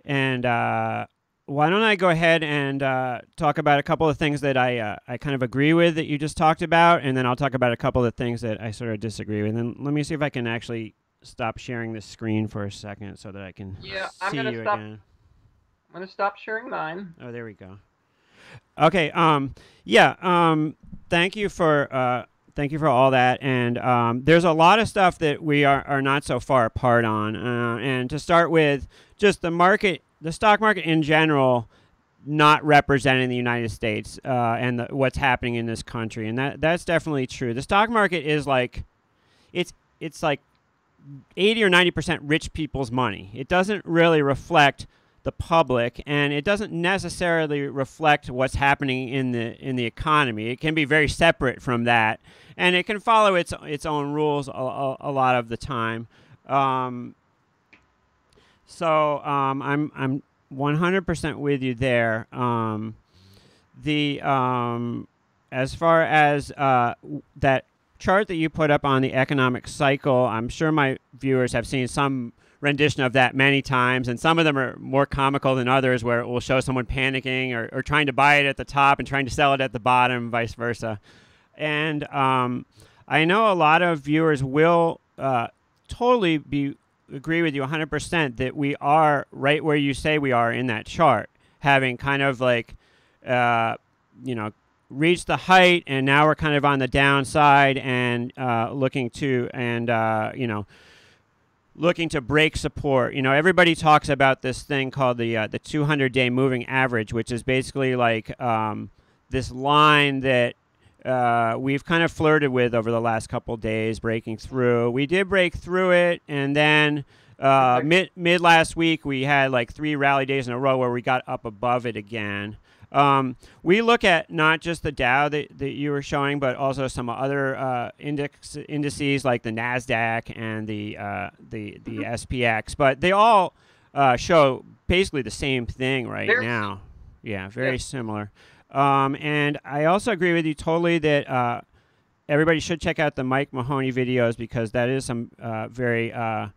and uh, why don't I go ahead and uh, talk about a couple of things that I uh, I kind of agree with that you just talked about, and then I'll talk about a couple of things that I sort of disagree with. And let me see if I can actually stop sharing the screen for a second so that I can Yeah, I'm see gonna you stop- again. I'm going to stop sharing mine. Oh, there we go. Okay. Um. Yeah. Um. Thank you for. Uh. Thank you for all that. And um, there's a lot of stuff that we are, are not so far apart on. Uh, and to start with, just the market, the stock market in general, not representing the United States uh, and the, what's happening in this country. And that that's definitely true. The stock market is like, it's it's like 80 or 90 percent rich people's money. It doesn't really reflect the public, and it doesn't necessarily reflect what's happening in the in the economy. It can be very separate from that, and it can follow its its own rules a, a, a lot of the time. Um, so um, I'm I'm 100% with you there. Um, the um, as far as uh, that chart that you put up on the economic cycle, I'm sure my viewers have seen some rendition of that many times, and some of them are more comical than others, where it will show someone panicking or, or trying to buy it at the top and trying to sell it at the bottom, vice versa. And um, I know a lot of viewers will uh, totally be agree with you 100% that we are right where you say we are in that chart, having kind of like, uh, you know, reached the height, and now we're kind of on the downside and uh, looking to, and uh, you know, looking to break support. You know, everybody talks about this thing called the uh, the 200-day moving average, which is basically like um, this line that uh, we've kind of flirted with over the last couple days, breaking through. We did break through it, and then uh, mid mid last week we had like three rally days in a row where we got up above it again. Um, we look at not just the Dow that, that you were showing, but also some other uh, index indices like the Nasdaq and the uh, the the SPX. But they all uh, show basically the same thing right Very now. Yeah, very Yeah. similar. Um, and I also agree with you totally that uh, everybody should check out the Mike Maloney videos because that is some uh, very uh,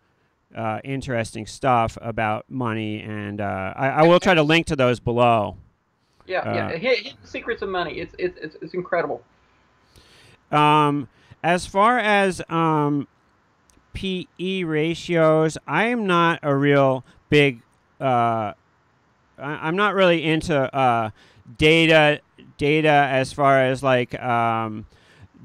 uh, interesting stuff about money, and uh, I, I will try to link to those below. Yeah, Uh, yeah. Hit, hit the secrets of money. It's it's it's, it's incredible. Um, as far as um, PE ratios, I am not a real big. Uh, I, I'm not really into uh, data data as far as like um,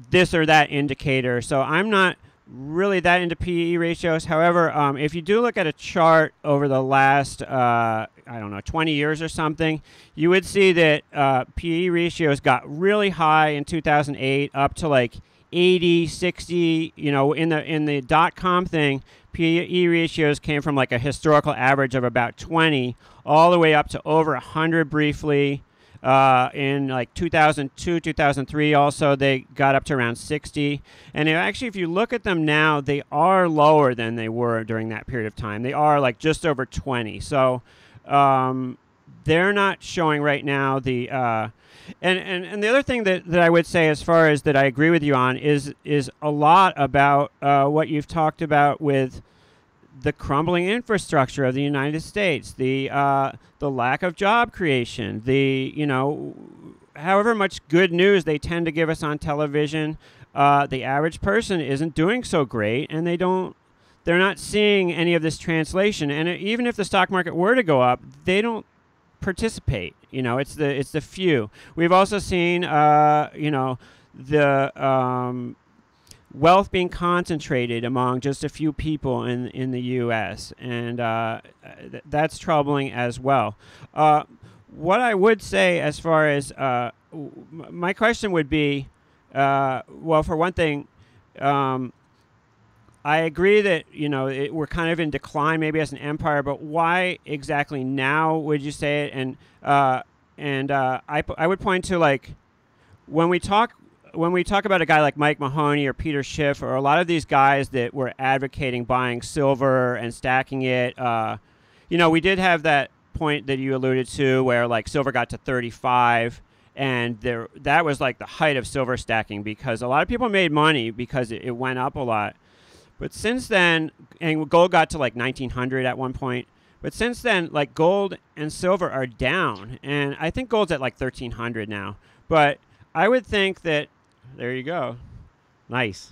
this or that indicator. So I'm not really that into PE ratios. However, um, if you do look at a chart over the last, uh, I don't know, 20 years or something, you would see that uh, PE ratios got really high in 2008, up to like 80, 60. You know, in the in the dot com thing, PE ratios came from like a historical average of about 20, all the way up to over 100 briefly. Uh, in like 2002, 2003, also they got up to around 60. And actually, if you look at them now, they are lower than they were during that period of time. They are like just over 20. So um, they're not showing right now the. Uh, and, and, and the other thing that, that I would say, as far as that I agree with you on, is is a lot about uh, what you've talked about with the crumbling infrastructure of the United States, the uh, the lack of job creation, the you know, however much good news they tend to give us on television, uh, the average person isn't doing so great, and they don't. They're not seeing any of this translation, and even if the stock market were to go up, they don't participate. You know, it's the it's the few. We've also seen, uh, you know, the um, wealth being concentrated among just a few people in in the U.S. and uh, th- that's troubling as well. Uh, what I would say, as far as uh, w- my question would be, uh, well, for one thing. Um, I agree that you know it, we're kind of in decline, maybe as an empire. But why exactly now would you say it? And uh, and uh, I p- I would point to like when we talk when we talk about a guy like Mike Maloney or Peter Schiff or a lot of these guys that were advocating buying silver and stacking it. Uh, you know, we did have that point that you alluded to where like silver got to 35 and there that was like the height of silver stacking because a lot of people made money because it, it went up a lot but since then, and gold got to like 1900 at one point. But since then, like gold and silver are down, and I think gold's at like 1300 now. But I would think that there you go, nice.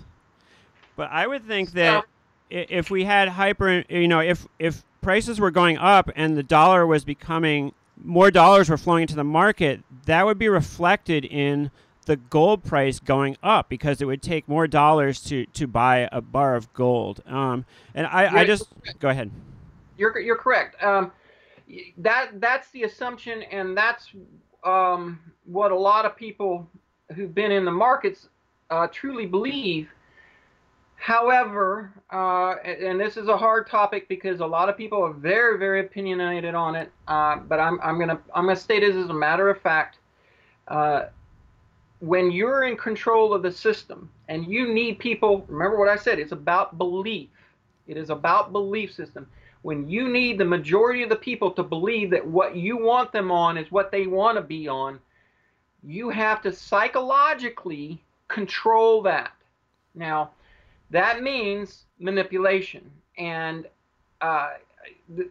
But I would think that i- if we had hyper, you know, if if prices were going up and the dollar was becoming more dollars were flowing into the market, that would be reflected in the gold price going up because it would take more dollars to, to buy a bar of gold. Um, and I, I just go ahead. You're you're correct. Um, that that's the assumption, and that's um, what a lot of people who've been in the markets uh, truly believe. However, uh, and this is a hard topic because a lot of people are very, very opinionated on it. Uh, but I'm, I'm gonna I'm gonna state it as a matter of fact. Uh, when you're in control of the system and you need people, remember what I said. It's about belief. It is about belief system. When you need the majority of the people to believe that what you want them on is what they want to be on, you have to psychologically control that. Now that means manipulation. And uh,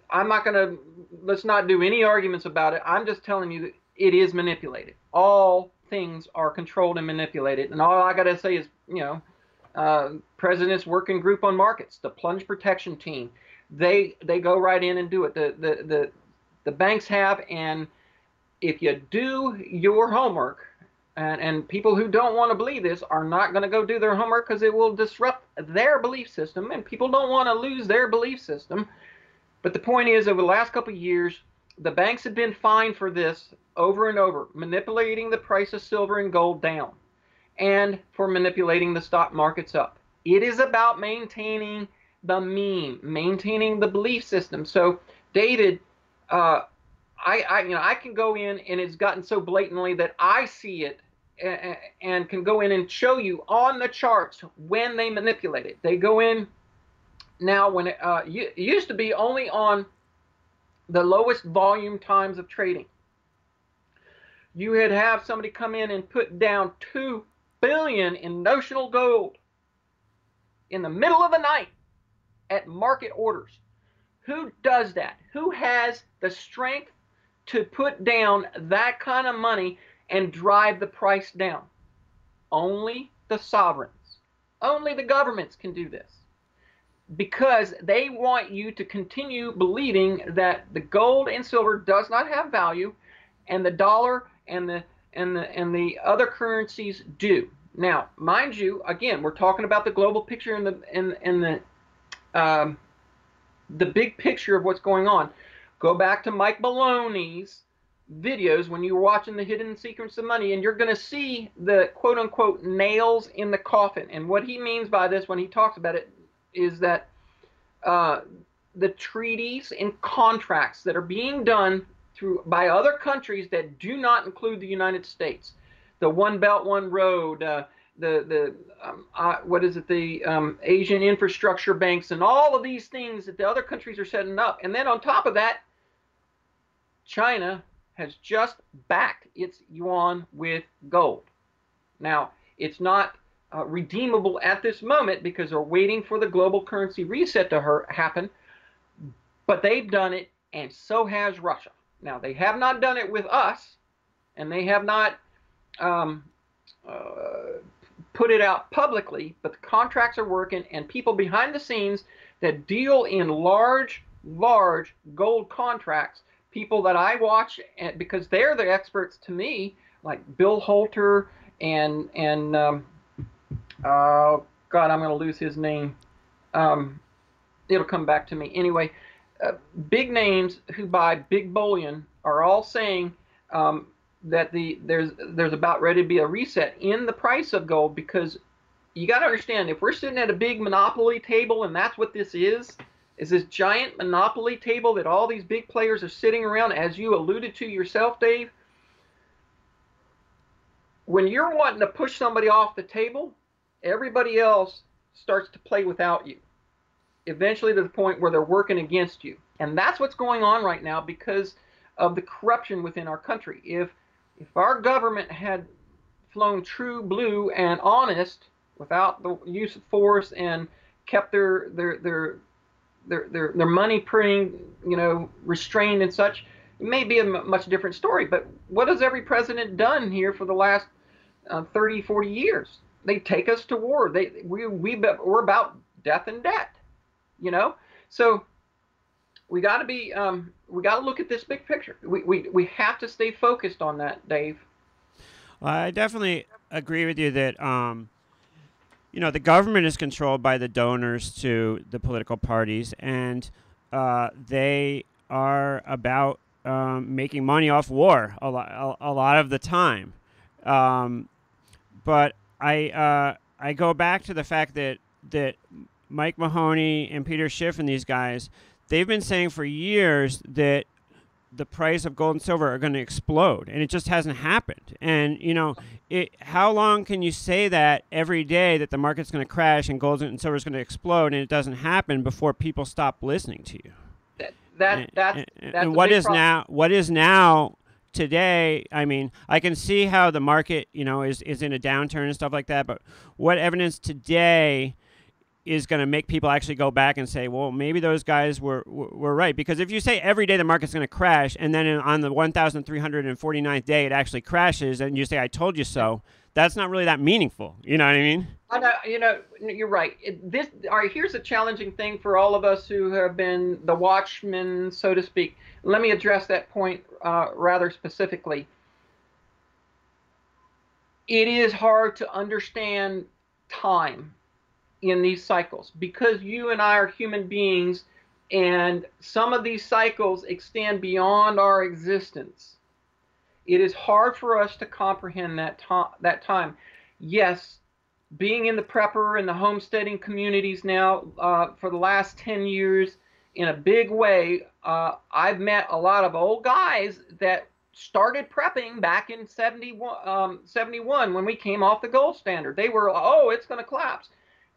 I'm not going to, let's not do any arguments about it. I'm just telling you that it is manipulated. All things are controlled and manipulated. And all I got to say is, you know, uh, President's Working Group on Markets, the Plunge Protection Team, they they go right in and do it. The the the, the banks have, and if you do your homework, and, and people who don't want to believe this are not going to go do their homework because it will disrupt their belief system, and people don't want to lose their belief system. But the point is, over the last couple of years, the banks have been fined for this over and over, manipulating the price of silver and gold down, and for manipulating the stock markets up. It is about maintaining the meme, maintaining the belief system. So, David, uh, I, I, you know, I can go in and it's gotten so blatantly that I see it and, and can go in and show you on the charts when they manipulate it. They go in now when it, uh, it used to be only on the lowest volume times of trading. You would have somebody come in and put down two billion in notional gold in the middle of the night at market orders. Who does that? Who has the strength to put down that kind of money and drive the price down. Only the sovereigns, only the governments can do this because they want you to continue believing that the gold and silver does not have value and the dollar and the and the and the other currencies do. Now, mind you, again, we're talking about the global picture and the and and the um, the big picture of what's going on. Go back to Mike Maloney's videos when you're watching the hidden secrets of money and you're going to see the quote unquote nails in the coffin. And what he means by this when he talks about it is that uh, the treaties and contracts that are being done through by other countries that do not include the United States, the One Belt One Road, uh, the the um, uh, what is it, the um, Asian infrastructure banks, and all of these things that the other countries are setting up, and then on top of that, China has just backed its yuan with gold. Now, it's not uh, redeemable at this moment because they're waiting for the global currency reset to her, happen, but they've done it, and so has Russia. Now, they have not done it with us, and they have not um, uh, put it out publicly, but the contracts are working, and people behind the scenes that deal in large, large gold contracts people that I watch and, because they're the experts to me, like Bill Holter and and um, uh, God, I'm going to lose his name. Um, it'll come back to me anyway. Uh, big names who buy big bullion are all saying um, that the there's there's about ready to be a reset in the price of gold because you got to understand if we're sitting at a big monopoly table and that's what this is is this giant monopoly table that all these big players are sitting around, as you alluded to yourself, Dave. When you're wanting to push somebody off the table, everybody else starts to play without you. Eventually, to the point where they're working against you. And that's what's going on right now because of the corruption within our country. If if our government had flown true blue and honest without the use of force and kept their their their their their their money printing, you know, restrained and such, it may be a much different story. But what has every president done here for the last uh, 30, 40 years? They take us to war. They we we we're about death and debt, you know. So we got to be um, we got to look at this big picture. We, we we have to stay focused on that, Dave. I definitely agree with you that um, you know, the government is controlled by the donors to the political parties, and uh, they are about um, making money off war a lot, a, a lot of the time. Um, but I, uh, I go back to the fact that that Mike Maloney and Peter Schiff and these guys, they've been saying for years that the price of gold and silver are going to explode and it just hasn't happened and you know it how long can you say that every day that the market's going to crash and gold and silver is going to explode and it doesn't happen before people stop listening to you that that and, that's, and, that's and a what is problem. now what is now today i mean i can see how the market you know is, is in a downturn and stuff like that but what evidence today is going to make people actually go back and say well maybe those guys were, were, were right because if you say every day the market's going to crash and then in, on the 1349th day it actually crashes and you say i told you so that's not really that meaningful you know what i mean I know, you know, you're right. This, all right. Here's a challenging thing for all of us who have been the watchmen, so to speak. Let me address that point uh, rather specifically. It is hard to understand time in these cycles because you and I are human beings, and some of these cycles extend beyond our existence. It is hard for us to comprehend that, to- that time. Yes, being in the prepper and the homesteading communities now uh, for the last 10 years in a big way, uh, I've met a lot of old guys that started prepping back in 71, um, 71 when we came off the gold standard. They were, oh, it's going to collapse.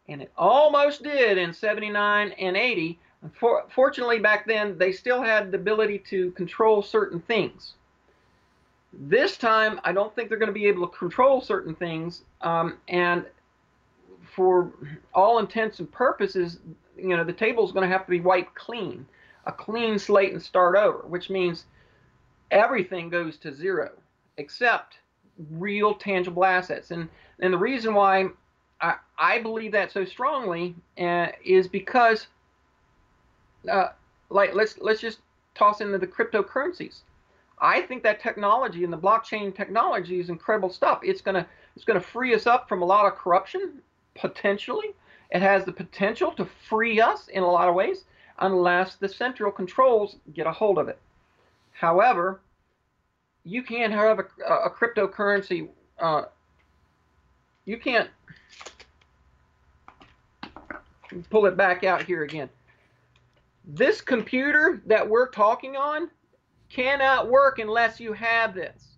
And it almost did in 79 and 80. For, fortunately, back then, they still had the ability to control certain things. This time, I don't think they're going to be able to control certain things. Um, and for all intents and purposes, you know, the table is going to have to be wiped clean, a clean slate and start over, which means everything goes to zero except real tangible assets. And and the reason why I, I believe that so strongly uh, is because, uh, like, let's let's just toss into the cryptocurrencies. I think that technology and the blockchain technology is incredible stuff. It's gonna it's gonna free us up from a lot of corruption potentially. It has the potential to free us in a lot of ways unless the central controls get a hold of it. However, you can't have a, a cryptocurrency. Uh, you can't pull it back out here again. This computer that we're talking on cannot work unless you have this.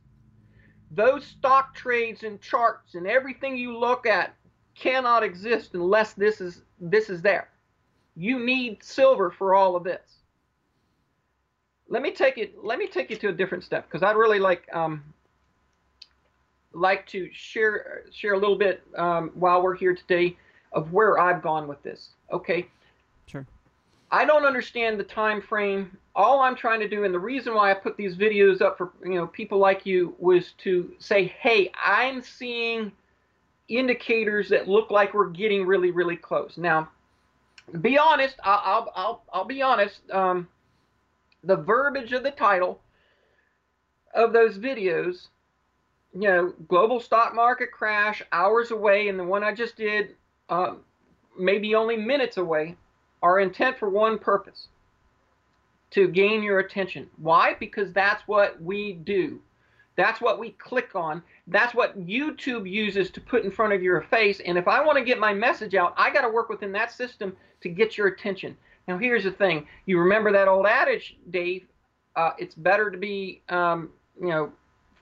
Those stock trades and charts and everything you look at cannot exist unless this is this is there. You need silver for all of this. Let me take it. Let me take you to a different step because I'd really like um, like to share share a little bit um, while we're here today of where I've gone with this. Okay. Sure. I don't understand the time frame. All I'm trying to do, and the reason why I put these videos up for you know people like you, was to say, hey, I'm seeing indicators that look like we're getting really, really close. Now, be honest. I'll I'll I'll, I'll be honest. Um, the verbiage of the title of those videos, you know, global stock market crash, hours away, and the one I just did, um, maybe only minutes away, are intent for one purpose to gain your attention. Why? Because that's what we do. That's what we click on. That's what YouTube uses to put in front of your face. And if I want to get my message out, I got to work within that system to get your attention. Now, here's the thing. You remember that old adage, Dave? Uh, it's better to be, um, you know,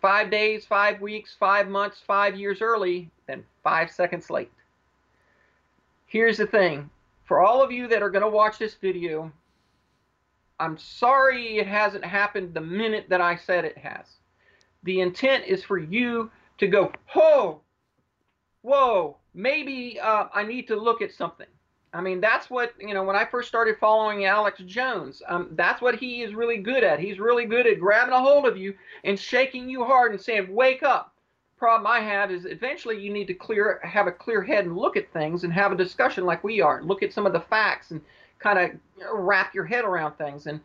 five days, five weeks, five months, five years early than five seconds late. Here's the thing. For all of you that are going to watch this video, I'm sorry it hasn't happened the minute that I said it has. The intent is for you to go, oh, whoa, maybe uh, I need to look at something. I mean, that's what, you know, when I first started following Alex Jones, um, that's what he is really good at. He's really good at grabbing a hold of you and shaking you hard and saying, wake up. Problem I have is eventually you need to clear, have a clear head and look at things and have a discussion like we are. Look at some of the facts and kind of wrap your head around things. And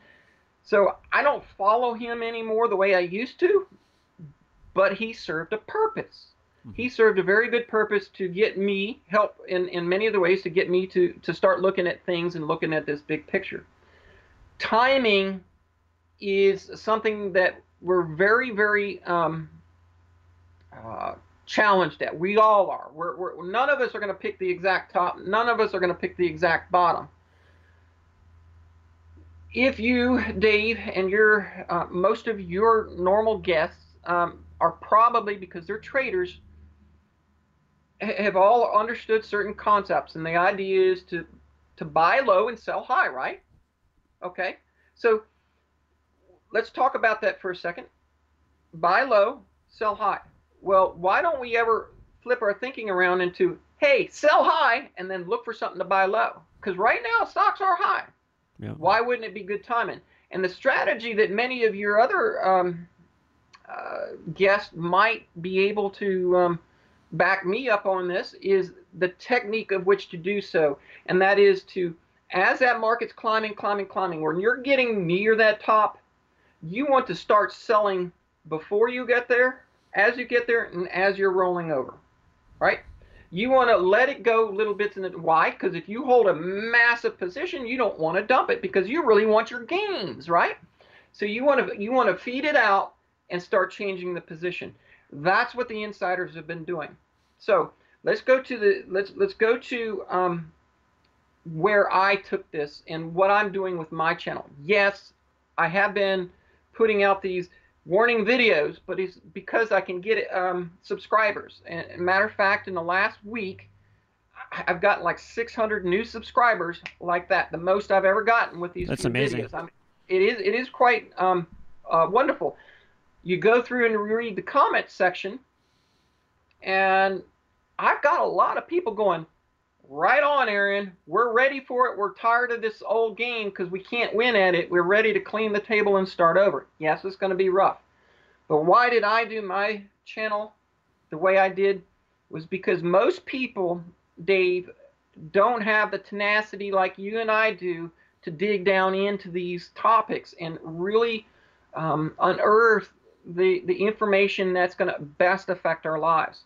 so I don't follow him anymore the way I used to, but he served a purpose. He served a very good purpose to get me help in, in many of the ways to get me to, to start looking at things and looking at this big picture. Timing is something that we're very, very um, uh, challenged at. We all are. We're, we're none of us are going to pick the exact top. None of us are going to pick the exact bottom. If you, Dave, and your uh, most of your normal guests um, are probably because they're traders have all understood certain concepts, and the idea is to to buy low and sell high, right? Okay, so let's talk about that for a second. Buy low, sell high. Well, why don't we ever flip our thinking around into, hey, sell high and then look for something to buy low? Because right now stocks are high. Yeah. Why wouldn't it be good timing? And the strategy that many of your other um, uh, guests might be able to um, back me up on this is the technique of which to do so, and that is to, as that market's climbing, climbing, climbing, when you're getting near that top, you want to start selling before you get there, as you get there, and as you're rolling over, right? You want to let it go little bits in it. Why? Because if you hold a massive position, you don't want to dump it because you really want your gains, right? So you want to you want to feed it out and start changing the position. That's what the insiders have been doing. So let's go to the let's let's go to um, where I took this and what I'm doing with my channel. Yes, I have been putting out these warning videos, but it's because I can get um, subscribers. And matter of fact, in the last week, I've gotten like 600 new subscribers like that, the most I've ever gotten with these. That's amazing. Videos. I mean, it is it is quite um, uh, wonderful. You go through and read the comment section, and I've got a lot of people going, right on, Erin. We're ready for it. We're tired of this old game because we can't win at it. We're ready to clean the table and start over. Yes, it's going to be rough. But why did I do my channel the way I did? Was because most people, Dave, don't have the tenacity like you and I do to dig down into these topics and really um, unearth the, the information that's going to best affect our lives.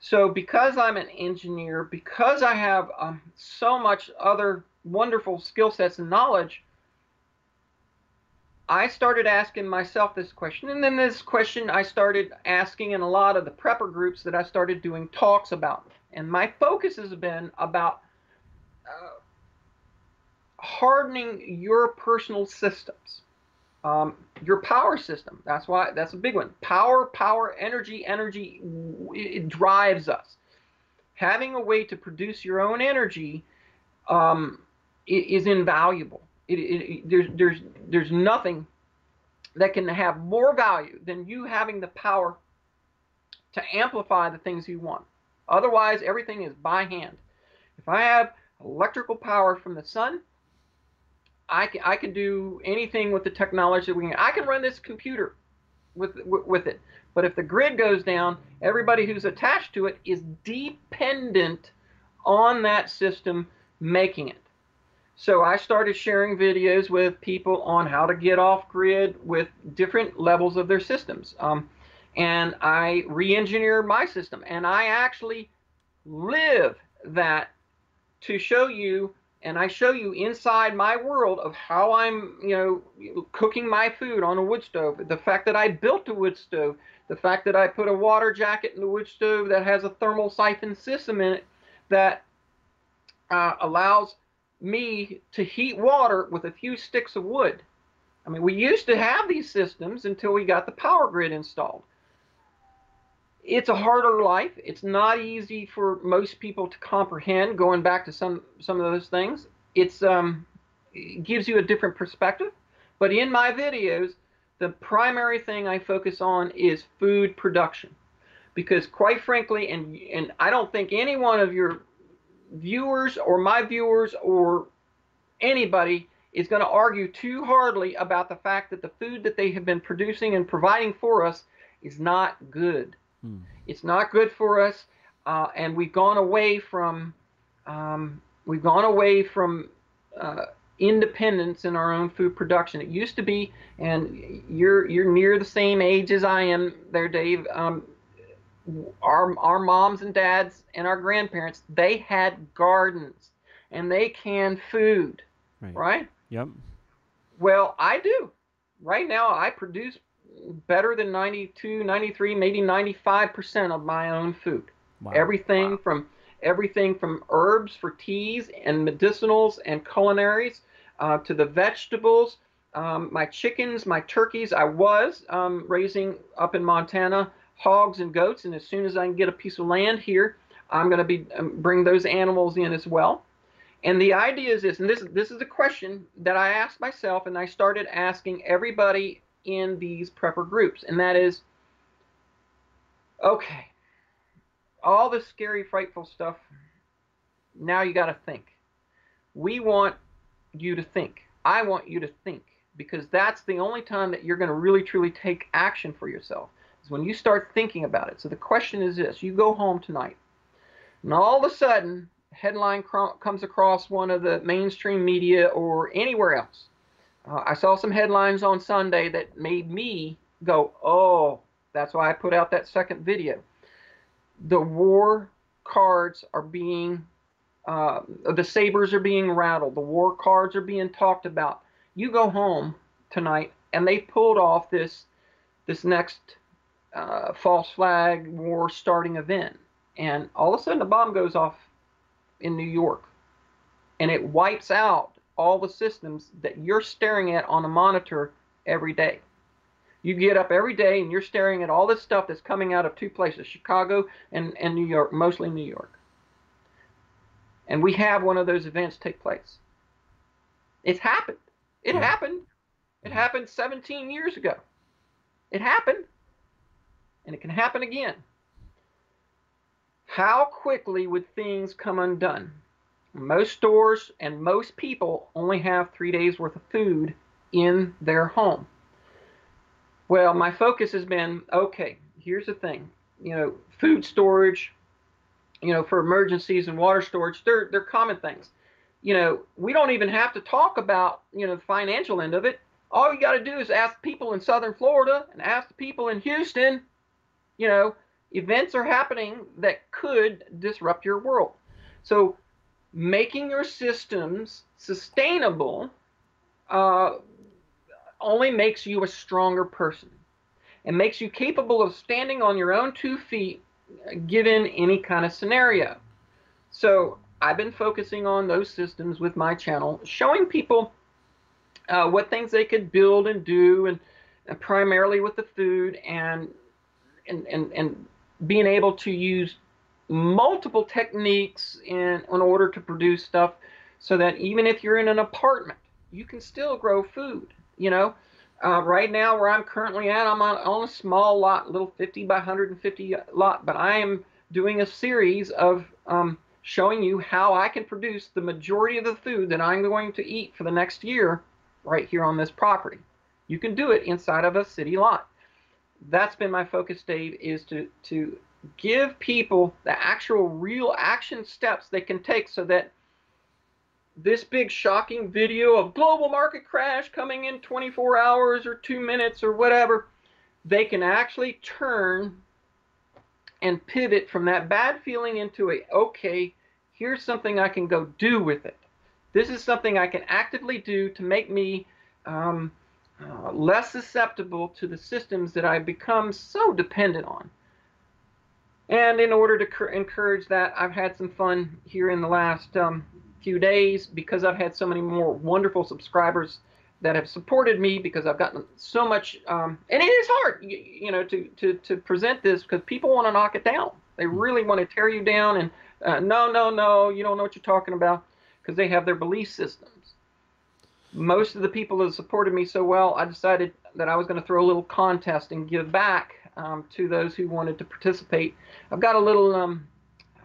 So because I'm an engineer, because I have um, so much other wonderful skill sets and knowledge, I started asking myself this question. And then this question I started asking in a lot of the prepper groups that I started doing talks about. And my focus has been about uh, hardening your personal systems. Um, your power system. That's why that's a big one. Power, power, energy, energy. It drives us. Having a way to produce your own energy um, is invaluable. It, it, it, there's there's there's nothing that can have more value than you having the power to amplify the things you want. Otherwise, everything is by hand. If I have electrical power from the sun, I can, I can do anything with the technology that we can. I can run this computer with, with, it. But if the grid goes down, everybody who's attached to it is dependent on that system making it. So I started sharing videos with people on how to get off grid with different levels of their systems. Um, and I re-engineer my system. And I actually live that to show you and I show you inside my world of how I'm, you know, cooking my food on a wood stove. The fact that I built a wood stove, the fact that I put a water jacket in the wood stove that has a thermal siphon system in it that uh, allows me to heat water with a few sticks of wood. I mean, we used to have these systems until we got the power grid installed it's a harder life. It's not easy for most people to comprehend. Going back to some some of those things, it's um, it gives you a different perspective. But in my videos, the primary thing I focus on is food production, because quite frankly, and and I don't think any one of your viewers or my viewers or anybody is going to argue too hardly about the fact that the food that they have been producing and providing for us is not good. Hmm. It's not good for us, uh, and we've gone away from um, we've gone away from uh, independence in our own food production. It used to be, and you're you're near the same age as I am, there, Dave. Um, our our moms and dads and our grandparents they had gardens and they canned food, right? right? Yep. Well, I do. Right now, I produce better than 92, 93, maybe 95% of my own food. Wow. Everything from everything from herbs for teas and medicinals and culinaries uh, to the vegetables. Um, my chickens, my turkeys. I was um, raising up in Montana hogs and goats, and as soon as I can get a piece of land here, I'm going to be um, bring those animals in as well. And the idea is this, and this this is a question that I asked myself, and I started asking everybody in these prepper groups, and that is, okay, all the scary, frightful stuff. Now you got to think. We want you to think. I want you to think because that's the only time that you're going to really truly take action for yourself is when you start thinking about it. So the question is this: You go home tonight, and all of a sudden, a headline comes across one of the mainstream media or anywhere else. Uh, I saw some headlines on Sunday that made me go, "Oh, that's why I put out that second video." The war cards are being, uh, the sabers are being rattled. The war cards are being talked about. You go home tonight, and they pulled off this this next uh, false flag war starting event, and all of a sudden a bomb goes off in New York, and it wipes out all the systems that you're staring at on a monitor every day. You get up every day and you're staring at all this stuff that's coming out of two places, Chicago and, and New York, mostly New York. And we have one of those events take place. It's happened. It yeah. happened. It happened 17 years ago. It happened and it can happen again. How quickly would things come undone? Most stores and most people only have three days worth of food in their home. Well, my focus has been okay, here's the thing. You know, food storage, you know, for emergencies and water storage, they're, they're common things. You know, we don't even have to talk about, you know, the financial end of it. All you got to do is ask people in southern Florida and ask the people in Houston you know, events are happening that could disrupt your world. So, making your systems sustainable uh, only makes you a stronger person and makes you capable of standing on your own two feet given any kind of scenario. So, I've been focusing on those systems with my channel, showing people uh, what things they could build and do, and, and primarily with the food and and, and, and being able to use multiple techniques in, in order to produce stuff so that even if you're in an apartment, you can still grow food. You know, uh, right now where I'm currently at, I'm on, on a small lot, little 50 by 150 lot, but I am doing a series of um, showing you how I can produce the majority of the food that I'm going to eat for the next year right here on this property. You can do it inside of a city lot that's been my focus, Dave, is to to give people the actual real action steps they can take so that this big shocking video of global market crash coming in 24 hours or 2 minutes or whatever they can actually turn and pivot from that bad feeling into a okay here's something i can go do with it this is something i can actively do to make me um, uh, less susceptible to the systems that I've become so dependent on. And in order to encourage that, I've had some fun here in the last um, few days because I've had so many more wonderful subscribers that have supported me because I've gotten so much. Um, and it is hard, you, you, know, to, to, to present this because people want to knock it down. They really want to tear you down and uh, no, no, no, you don't know what you're talking about because they have their belief systems. most of the people that supported me so well, I decided that I was going to throw a little contest and give back um, to those who wanted to participate. I've got a little, um,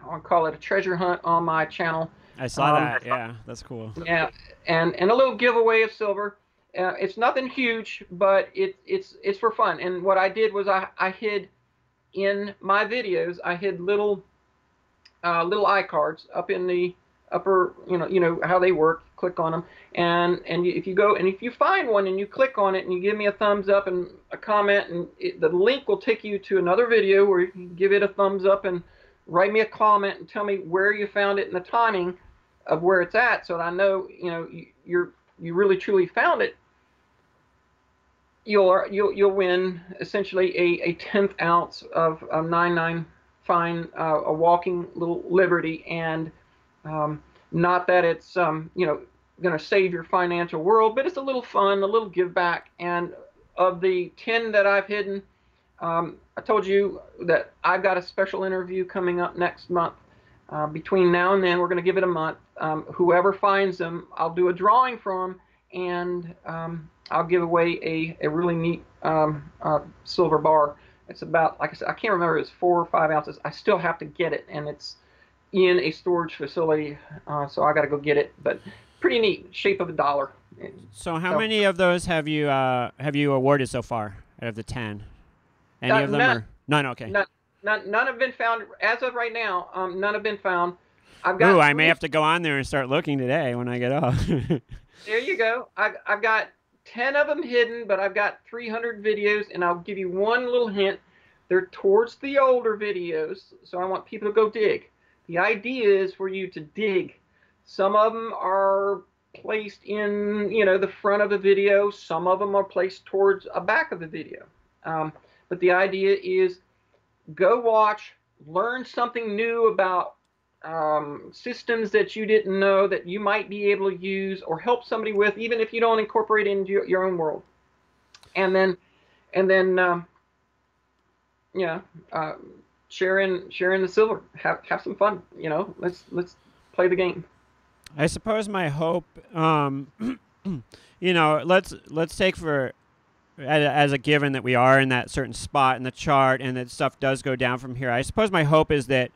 I'll call it a treasure hunt on my channel. I saw um, that. Yeah, that's cool. Yeah, and and a little giveaway of silver. Uh, it's nothing huge, but it, it's it's for fun. And what I did was I, I hid in my videos. I hid little uh, little iCards up in the upper, you know, you know how they work. Click on them, and and if you go and if you find one and you click on it and you give me a thumbs up and a comment, and it, the link will take you to another video where you can give it a thumbs up and write me a comment and tell me where you found it and the timing of where it's at, so that I know, you know, you, you're you really truly found it. you'll you'll you'll win essentially a, a tenth ounce of um, nine nine fine uh, a walking little liberty and um, not that it's um, you know going to save your financial world, but it's a little fun, a little give back. And of the ten that I've hidden, um, I told you that I've got a special interview coming up next month. Uh, between now and then, we're going to give it a month. Um, whoever finds them, I'll do a drawing for them, and um, I'll give away a, a really neat um, uh, silver bar. It's about, like I said, I can't remember, it's four or five ounces. I still have to get it, and it's in a storage facility, uh, so I got to go get it. But pretty neat, shape of a dollar. So, how so, many of those have you uh, have you awarded so far out of the ten? Any uh, of them? None, or? none. Okay. None, none, none have been found as of right now. Um, none have been found. I've got. Ooh, I may have to go on there and start looking today when I get off. there you go. I, I've got 10 of them hidden, but I've got 300 videos, and I'll give you one little hint. They're towards the older videos, so I want people to go dig. The idea is for you to dig. Some of them are placed in, you know, the front of the video. Some of them are placed towards a back of the video. Um, but the idea is go watch, learn something new about um, systems that you didn't know that you might be able to use or help somebody with, even if you don't incorporate it into your, your own world. And then, and then, um, know, uh, sharing sharing the silver. Have have some fun. You know, let's let's play the game. I suppose my hope, um, you know, let's let's take for as a given that we are in that certain spot in the chart and that stuff does go down from here. I suppose my hope is that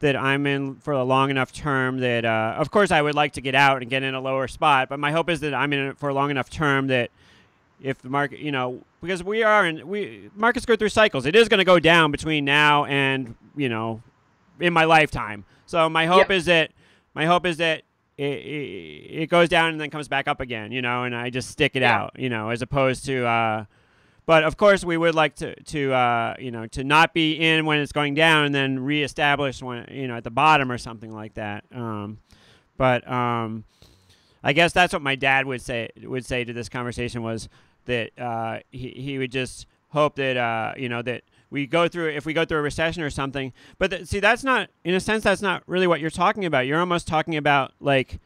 that I'm in for a long enough term that, uh, of course, I would like to get out and get in a lower spot, but my hope is that I'm in it for a long enough term that if the market, you know, because we are in, we markets go through cycles. It is going to go down between now and you know, in my lifetime. So my hope is that my hope is that it, it, it, goes down and then comes back up again, you know, and I just stick it yeah. out, you know, as opposed to. Uh, but of course, we would like to to uh, you know to not be in when it's going down and then reestablish when you know at the bottom or something like that. Um, but um, I guess that's what my dad would say would say to this conversation was that uh, he he would just hope that uh, you know that we go through if we go through a recession or something. But th- see, that's not in a sense that's not really what you're talking about. You're almost talking about like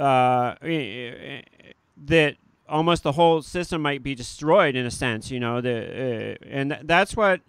uh, that almost the whole system might be destroyed in a sense. You know, the and th- that's what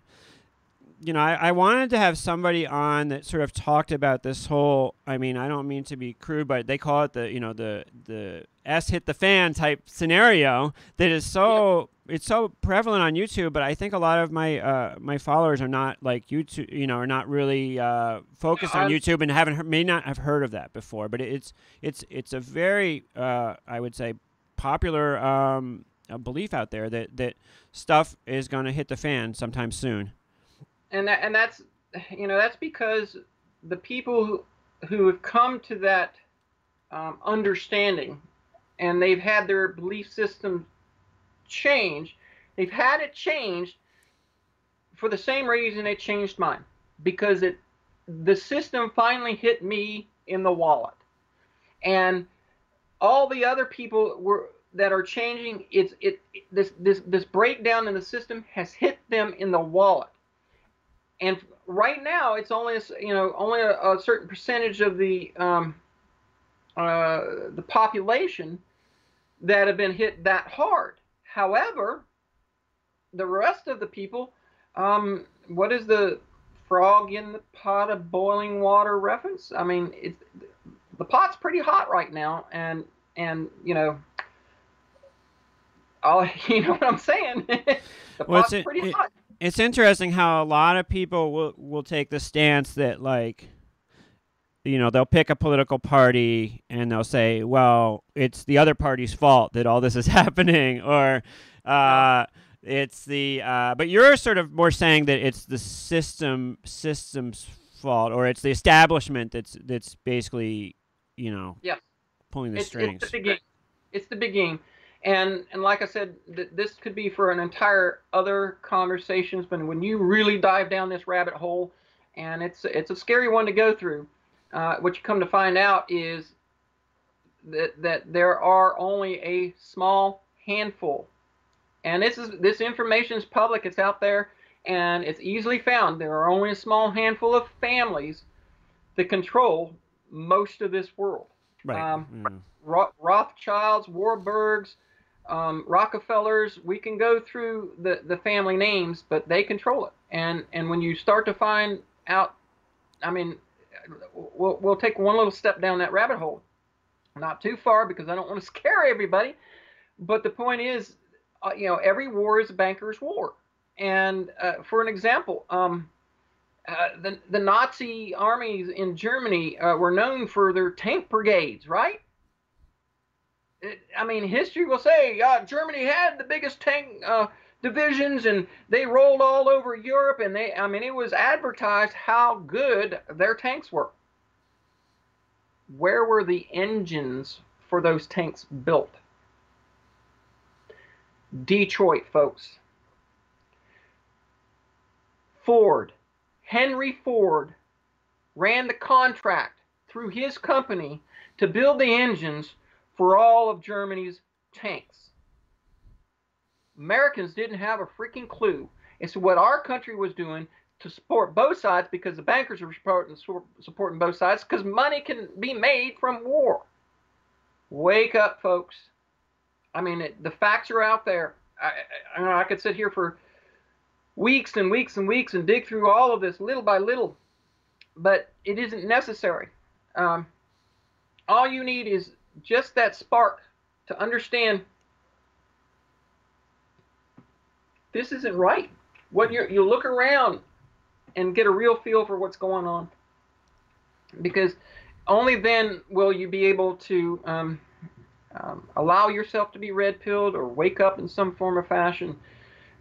you know, I, I wanted to have somebody on that sort of talked about this whole. I mean, I don't mean to be crude, but they call it the you know the the S hit the fan type scenario that is so it's so prevalent on YouTube. But I think a lot of my uh, my followers are not like YouTube, you know, are not really uh, focused on YouTube and haven't heard, may not have heard of that before. But it's it's it's a very uh, I would say popular um, belief out there that that stuff is going to hit the fan sometime soon and that, and that's you know that's because the people who, who have come to that um, understanding and they've had their belief system change they've had it changed for the same reason it changed mine because it the system finally hit me in the wallet. And all the other people were that are changing it's it, it this this this breakdown in the system has hit them in the wallet and right now it's only a, you know only a, a certain percentage of the um, uh, the population that have been hit that hard. However, the rest of the people, um, what is the frog in the pot of boiling water reference? I mean, it's the pot's pretty hot right now, and and you know, all you know what I'm saying. the well, pot's pretty it, hot it's interesting how a lot of people will will take the stance that like you know they'll pick a political party and they'll say well it's the other party's fault that all this is happening or uh, it's the uh, but you're sort of more saying that it's the system system's fault or it's the establishment that's that's basically you know yeah. pulling the it's, strings it's the big game it's the big game and and like I said, th- this could be for an entire other conversations. But when you really dive down this rabbit hole, and it's it's a scary one to go through, uh, what you come to find out is that that there are only a small handful, And this is this information is public. It's out there, and it's easily found. There are only a small handful of families that control most of this world. Right. Um, Mm. Ro- Rothschilds, Warburgs, um, Rockefellers. We can go through the, the family names, but they control it. And and when you start to find out, I mean, we'll we'll take one little step down that rabbit hole, not too far because I don't want to scare everybody. But the point is, uh, you know, every war is a banker's war. And uh, for an example, um, uh, the, the Nazi armies in Germany uh, were known for their tank brigades, right? I mean, history will say uh, Germany had the biggest tank uh, divisions, and they rolled all over Europe, and they, I mean, it was advertised how good their tanks were. Where were the engines for those tanks built? Detroit, folks. Ford, Henry Ford, ran the contract through his company to build the engines for all of Germany's tanks. Americans didn't have a freaking clue as to what our country was doing to support both sides because the bankers were supporting, supporting both sides because money can be made from war. Wake up, folks. I mean, it, the facts are out there. I, I, I could sit here for weeks and weeks and weeks and dig through all of this little by little, but it isn't necessary. Um, all you need is just that spark to understand this isn't right. What you you look around and get a real feel for what's going on, because only then will you be able to um, um, allow yourself to be red pilled or wake up in some form or fashion.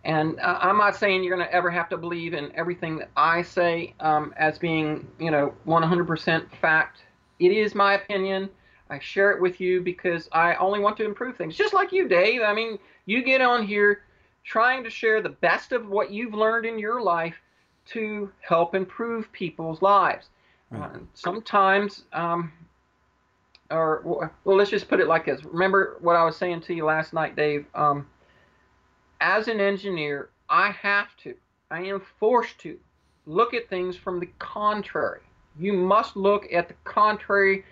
And uh, I'm not saying you're going to ever have to believe in everything that I say um, as being, you know, 100% fact. It is my opinion. I share it with you because I only want to improve things. Just like you, Dave. I mean, you get on here trying to share the best of what you've learned in your life to help improve people's lives. Right. Uh, sometimes, um, or well, let's just put it like this. Remember what I was saying to you last night, Dave. Um, as an engineer, I have to, I am forced to look at things from the contrary. You must look at the contrary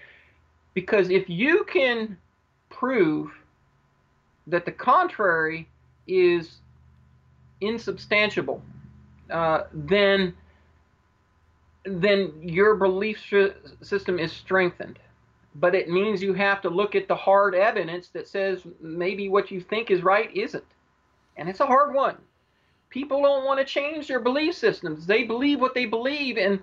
because if you can prove that the contrary is insubstantiable, uh, then then your belief system is strengthened. But it means you have to look at the hard evidence that says maybe what you think is right isn't. And it's a hard one. People don't want to change their belief systems. They believe what they believe, and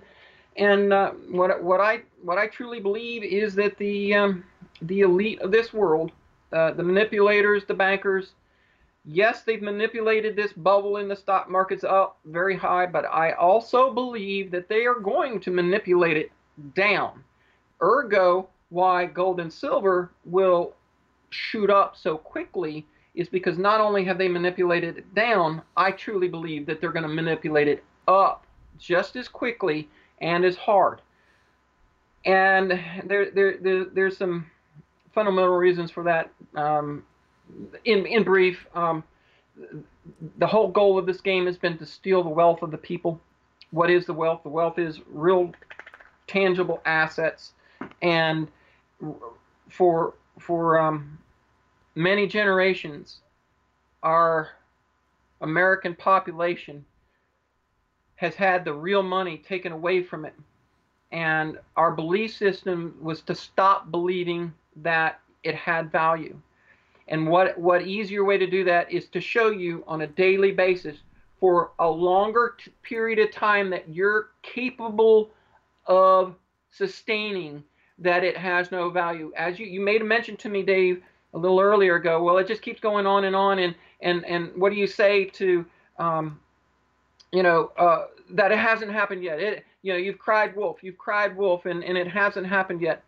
and uh, what what I what I truly believe is that the um, the elite of this world, uh, the manipulators, the bankers, yes, they've manipulated this bubble in the stock markets up very high, but I also believe that they are going to manipulate it down. Ergo, why gold and silver will shoot up so quickly is because not only have they manipulated it down, I truly believe that they're going to manipulate it up just as quickly and as hard. And there, there, there there's some fundamental reasons for that. Um, in, in brief, um, the whole goal of this game has been to steal the wealth of the people. What is the wealth? The wealth is real, tangible assets, and for for um, many generations, our American population has had the real money taken away from it. And our belief system was to stop believing that it had value. And what, what easier way to do that is to show you on a daily basis for a longer period of time that you're capable of sustaining that it has no value. As you, you made a mention to me, Dave, a little earlier ago. Well, it just keeps going on and on. And and and what do you say to, um, you know, uh, that it hasn't happened yet? It, you know, you've cried wolf, you've cried wolf, and and it hasn't happened yet.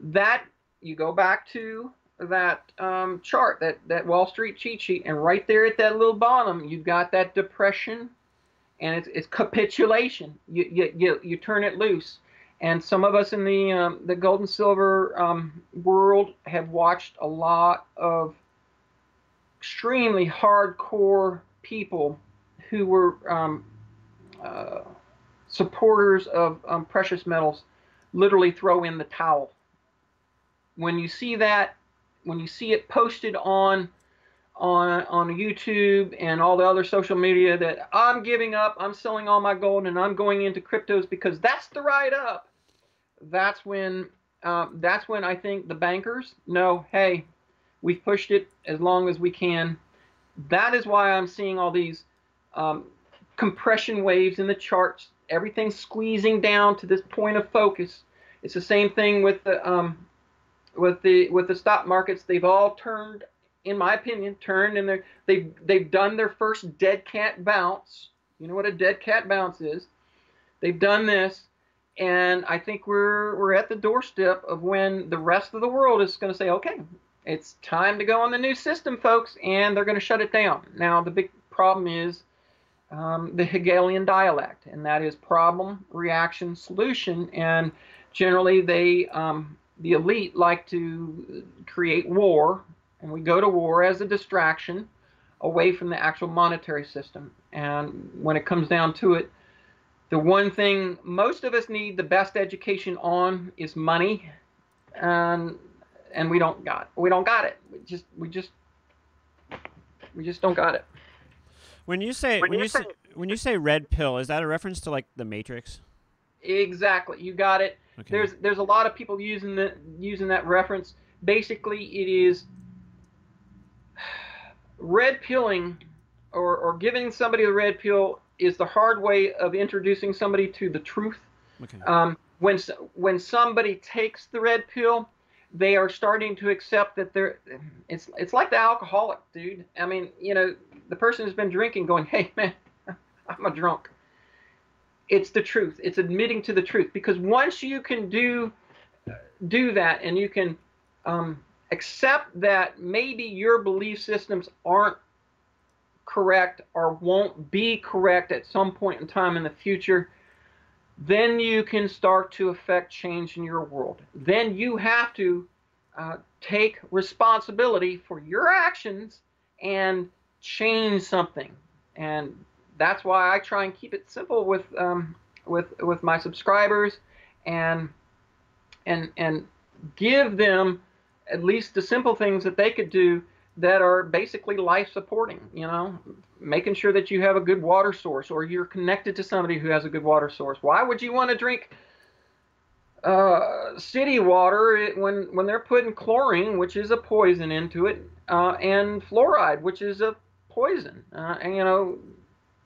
That you go back to that um, chart, that that Wall Street cheat sheet, and right there at that little bottom, you've got that depression, and it's it's capitulation. You you you, you turn it loose and some of us in the um, the gold and silver um, world have watched a lot of extremely hardcore people who were um, uh, supporters of um, precious metals literally throw in the towel. When you see that, when you see it posted on on on YouTube and all the other social media that I'm giving up, I'm selling all my gold, and I'm going into cryptos because that's the ride up. That's when um, that's when I think the bankers know, hey, we've pushed it as long as we can. That is why I'm seeing all these um, compression waves in the charts. Everything's squeezing down to this point of focus. It's the same thing with the um, with the with the stock markets. They've all turned in my opinion, turned and they they've they've done their first dead cat bounce. You know what a dead cat bounce is? They've done this, and I think we're we're at the doorstep of when the rest of the world is going to say, okay, it's time to go on the new system, folks, and they're going to shut it down. Now the big problem is um, the Hegelian dialect, and that is problem, reaction, solution, and generally they um, the elite like to create war and we go to war as a distraction away from the actual monetary system. And when it comes down to it, the one thing most of us need the best education on is money, and and we don't got we don't got it. We just we just we just don't got it. When you say when, when you say, say when you say red pill, is that a reference to like the Matrix? Exactly, you got it. Okay. There's there's a lot of people using the using that reference. Basically, it is red pilling or, or giving somebody the red pill is the hard way of introducing somebody to the truth. Okay. Um, when when somebody takes the red pill, they are starting to accept that they're. It's it's like the alcoholic, dude. I mean, you know, the person who's been drinking, going, "Hey, man, I'm a drunk." It's the truth. It's admitting to the truth because once you can do do that and you can um, accept that maybe your belief systems aren't correct or won't be correct at some point in time in the future, then you can start to affect change in your world. Then you have to uh, take responsibility for your actions and change something. And that's why I try and keep it simple with um, with with my subscribers and and and give them at least the simple things that they could do that are basically life supporting, you know, making sure that you have a good water source or you're connected to somebody who has a good water source. Why would you want to drink uh, city water when when they're putting chlorine, which is a poison, into it, uh, and fluoride, which is a poison? Uh, and you know,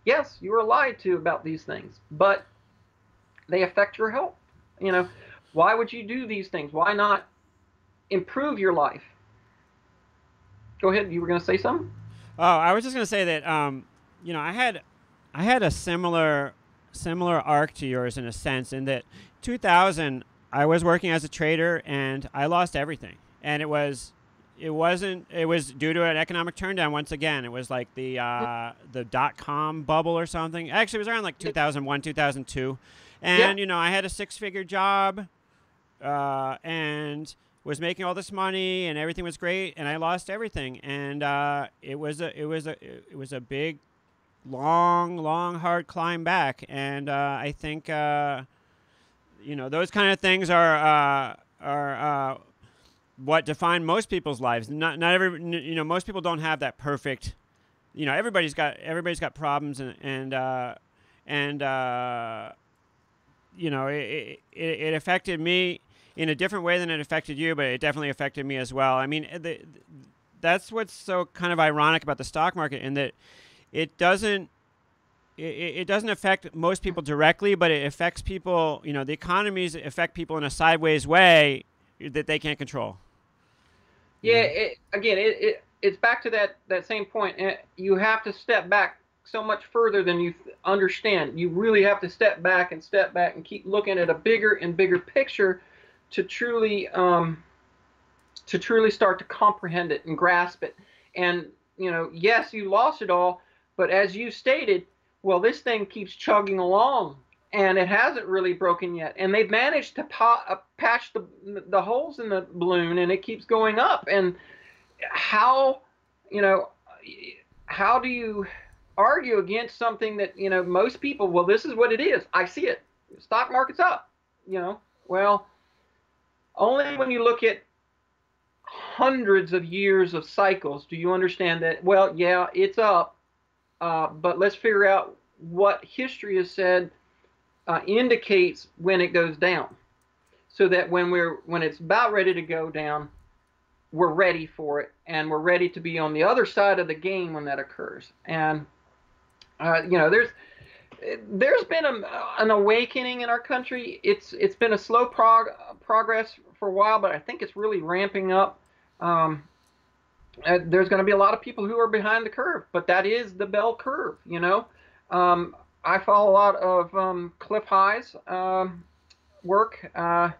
yes, you were lied to about these things, but they affect your health. You know, why would you do these things? Why not improve your life. Go ahead. You were going to say something. Oh, I was just going to say that um, you know I had I had a similar similar arc to yours in a sense in that 2000 I was working as a trader and I lost everything and it was it wasn't it was due to an economic turndown once again it was like the uh, the dot com bubble or something actually it was around like 2001 2002 and yeah. you know I had a six figure job uh, and was making all this money and everything was great and I lost everything. And uh, it was a it was a it was a big long long hard climb back. And uh, I think uh, you know those kind of things are uh, are uh, what define most people's lives. Not not every you know most people don't have that perfect you know everybody's got everybody's got problems and and uh, and you know it, it, it affected me in a different way than it affected you, but it definitely affected me as well. I mean, the, that's what's so kind of ironic about the stock market in that it doesn't it, it doesn't affect most people directly, but it affects people. You know, the economies affect people in a sideways way that they can't control. Yeah, it, again, it, it it's back to that that same point. Eh, you have to step back so much further than you understand. You really have to step back and step back and keep looking at a bigger and bigger picture to truly um, to truly start to comprehend it and grasp it. And you know, yes, you lost it all, but as you stated, well, this thing keeps chugging along, and it hasn't really broken yet. And they've managed to uh, patch the the holes in the balloon, and it keeps going up. And how, you know, how do you argue against something that you know most people? Well, this is what it is. I see it. Stock market's up. You know, well, only when you look at hundreds of years of cycles do you understand that. Well, yeah, it's up, uh, but let's figure out what history has said uh, indicates when it goes down, so that when we're when it's about ready to go down, we're ready for it and we're ready to be on the other side of the game when that occurs. And uh, you know, there's there's been a, an awakening in our country. It's it's been a slow prog- progress for a while, but I think it's really ramping up. Um, uh, there's going to be a lot of people who are behind the curve, but that is the bell curve. You know, um, I follow a lot of um, Clif High's um, work, uh,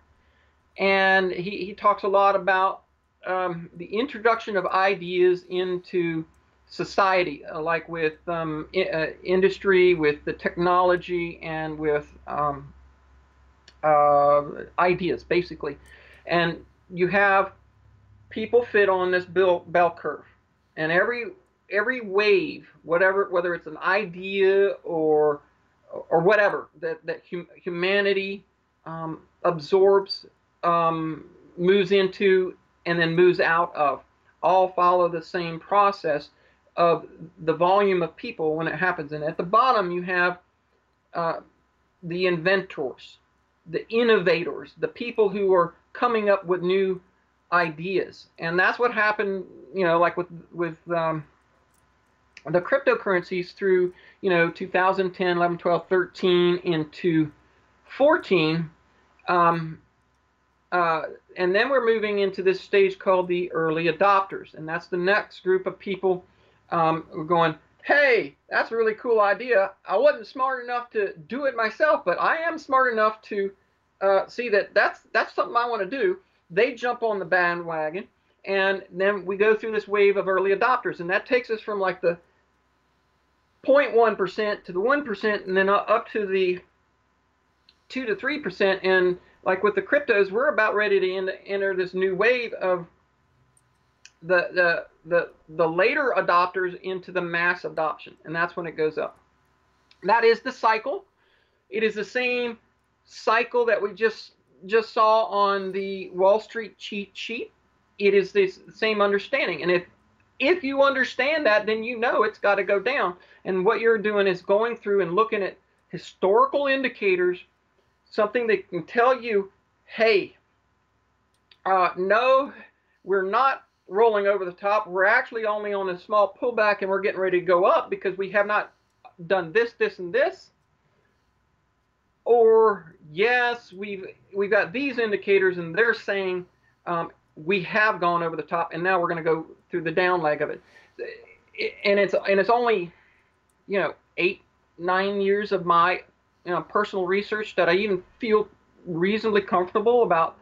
and he, he talks a lot about um, the introduction of ideas into society, uh, like with um, uh, industry, with the technology, and with um, uh, ideas, basically. And you have people fit on this bell, curve, and every every wave, whatever, whether it's an idea or or whatever that that hum- humanity um, absorbs, um, moves into, and then moves out of, all follow the same process of the volume of people when it happens. And at the bottom, you have uh, the inventors, the innovators, the people who are coming up with new ideas. And that's what happened, you know, like with with um, the cryptocurrencies through, you know, 2010, 11, 12, 13 into 14. Um, uh, and then we're moving into this stage called the early adopters, and that's the next group of people um, going, hey, that's a really cool idea. I wasn't smart enough to do it myself, but I am smart enough to uh, see that that's that's something I want to do. They jump on the bandwagon, and then we go through this wave of early adopters, and that takes us from like the 0.1% to the 1%, and then up to the 2 to 3%. And like with the cryptos, we're about ready to enter this new wave of the, the the the later adopters into the mass adoption, and that's when it goes up. That is the cycle. It is the same cycle that we just just saw on the Wall Street cheat sheet. It is the same understanding, and if if you understand that, then you know it's got to go down. And what you're doing is going through and looking at historical indicators, something that can tell you, hey, uh, no, we're not rolling over the top. We're actually only on a small pullback and we're getting ready to go up because we have not done this, this, and this. Or yes, we've we've got these indicators and they're saying um, we have gone over the top and now we're going to go through the down leg of it. And it's and it's only you know eight nine years of my you know personal research that I even feel reasonably comfortable about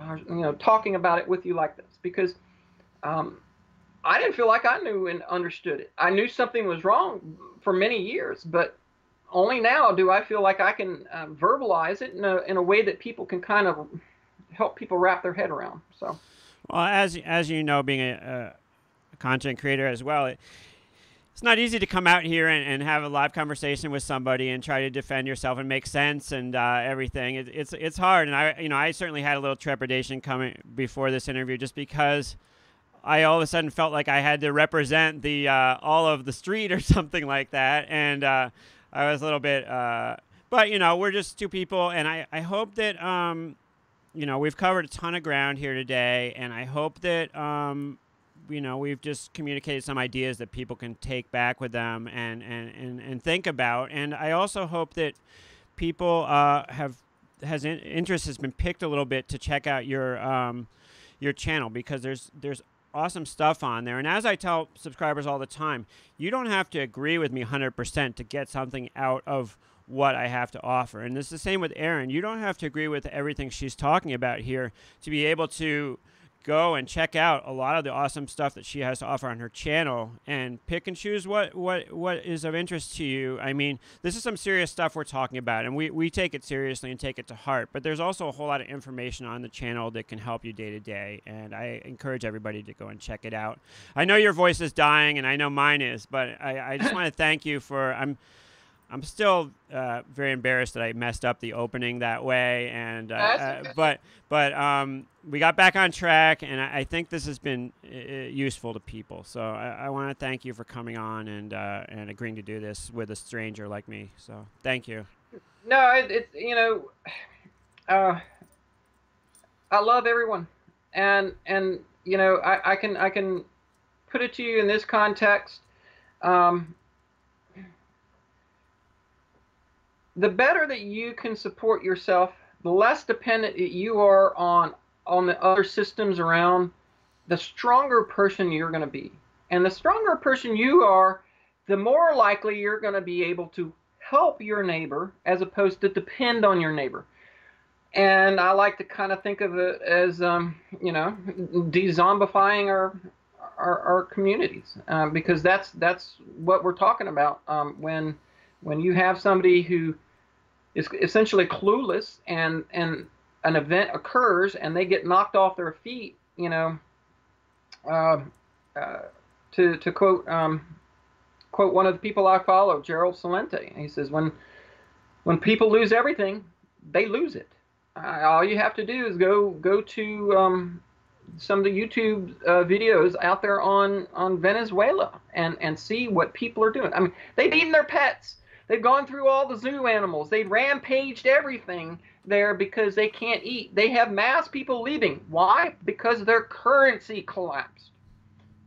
uh, you know talking about it with you like this because um, I didn't feel like I knew and understood it. I knew something was wrong for many years, but only now do I feel like I can uh, verbalize it in a, in a way that people can kind of help people wrap their head around. So, well, as as you know, being a, a content creator as well, it, it's not easy to come out here and, and have a live conversation with somebody and try to defend yourself and make sense and uh, everything. It, it's it's hard, and I you know I certainly had a little trepidation coming before this interview just because I all of a sudden felt like I had to represent the uh, all of the street or something like that, and uh, I was a little bit. Uh, but you know, we're just two people, and I I hope that um, you know we've covered a ton of ground here today, and I hope that um, you know we've just communicated some ideas that people can take back with them and and and, and think about, and I also hope that people uh, have has in, interest has been picked a little bit to check out your um, your channel because there's there's awesome stuff on there. And as I tell subscribers all the time, you don't have to agree with me 100% to get something out of what I have to offer. And it's the same with Erin. You don't have to agree with everything she's talking about here to be able to go and check out a lot of the awesome stuff that she has to offer on her channel and pick and choose what what what is of interest to you. I mean, this is some serious stuff we're talking about and we, we take it seriously and take it to heart, but there's also a whole lot of information on the channel that can help you day to day and I encourage everybody to go and check it out. I know your voice is dying and I know mine is, but I, I just want to thank you for I'm I'm still uh, very embarrassed that I messed up the opening that way, and uh, uh, but but um, we got back on track, and I, I think this has been uh, useful to people. So I, I want to thank you for coming on and uh, and agreeing to do this with a stranger like me. So thank you. No, it, it's you know, uh, I love everyone, and and you know, I, I can I can put it to you in this context. Um, the better that you can support yourself, the less dependent you are on on the other systems around, the stronger person you're going to be. And the stronger person you are, the more likely you're going to be able to help your neighbor as opposed to depend on your neighbor. And I like to kind of think of it as, um, you know, de-zombifying our our, our communities um, because that's that's what we're talking about um, when when you have somebody who is essentially clueless and and an event occurs and they get knocked off their feet, you know, uh, uh, to to quote um, quote one of the people I follow, Gerald Celente. He says when when people lose everything, they lose it. Uh, all you have to do is go go to um, some of the YouTube uh, videos out there on on Venezuela and and see what people are doing. I mean, they've eaten their pets. They've gone through all the zoo animals. They've rampaged everything there because they can't eat. They have mass people leaving. Why? Because their currency collapsed.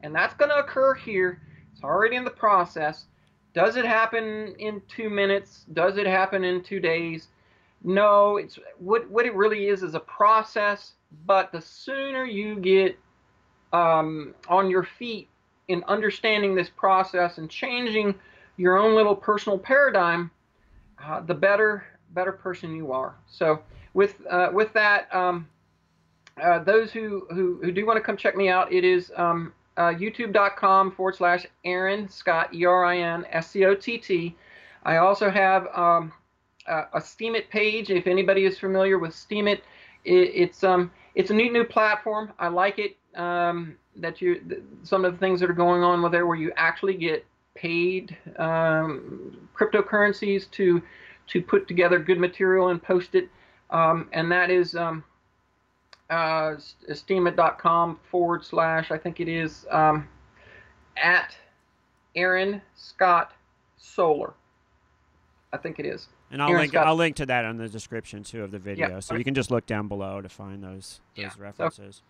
And that's going to occur here. It's already in the process. Does it happen in two minutes? Does it happen in two days? No, it's what what it really is is a process. But the sooner you get um, on your feet in understanding this process and changing your own little personal paradigm, uh, the better better person you are. So with uh, with that, um, uh, those who, who who do want to come check me out, it is um, uh, YouTube.com forward slash Erin Scott E R I N S C O T T. I also have um, a, a Steemit page. If anybody is familiar with Steemit, it, it's um it's a neat new platform. I like it. Um, that you th- some of the things that are going on with there, where you actually get paid um, cryptocurrencies to to put together good material and post it, um, and that is um, uh, steemit.com forward slash I think it is um, at Erin Scott Solar. I think it is. And I'll Erin link Scott. I'll link to that in the description too of the video, Yeah. so you can just look down below to find those those Yeah. So- references.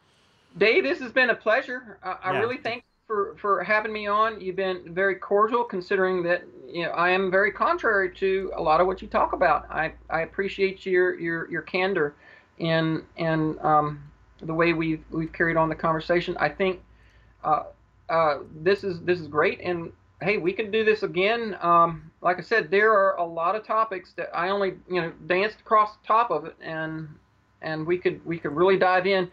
Dave, this has been a pleasure. Uh, I Yeah. really thank you for, for having me on. You've been very cordial, considering that you know I am very contrary to a lot of what you talk about. I, I appreciate your your your candor in and um, the way we've we've carried on the conversation. I think uh, uh, this is this is great, and hey, we can do this again. Um, like I said, there are a lot of topics that I only you know danced across the top of it, and and we could we could really dive in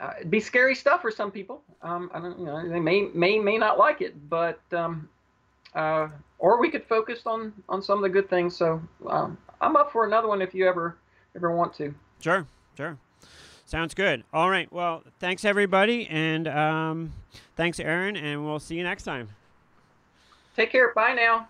uh, it'd be scary stuff for some people. Um, I don't, you know, they may may may not like it, but um, uh, or we could focus on on some of the good things. So um, I'm up for another one if you ever ever want to. Sure, sure. Sounds good. All right. Well, thanks everybody, and um, thanks Erin, and we'll see you next time. Take care. Bye now.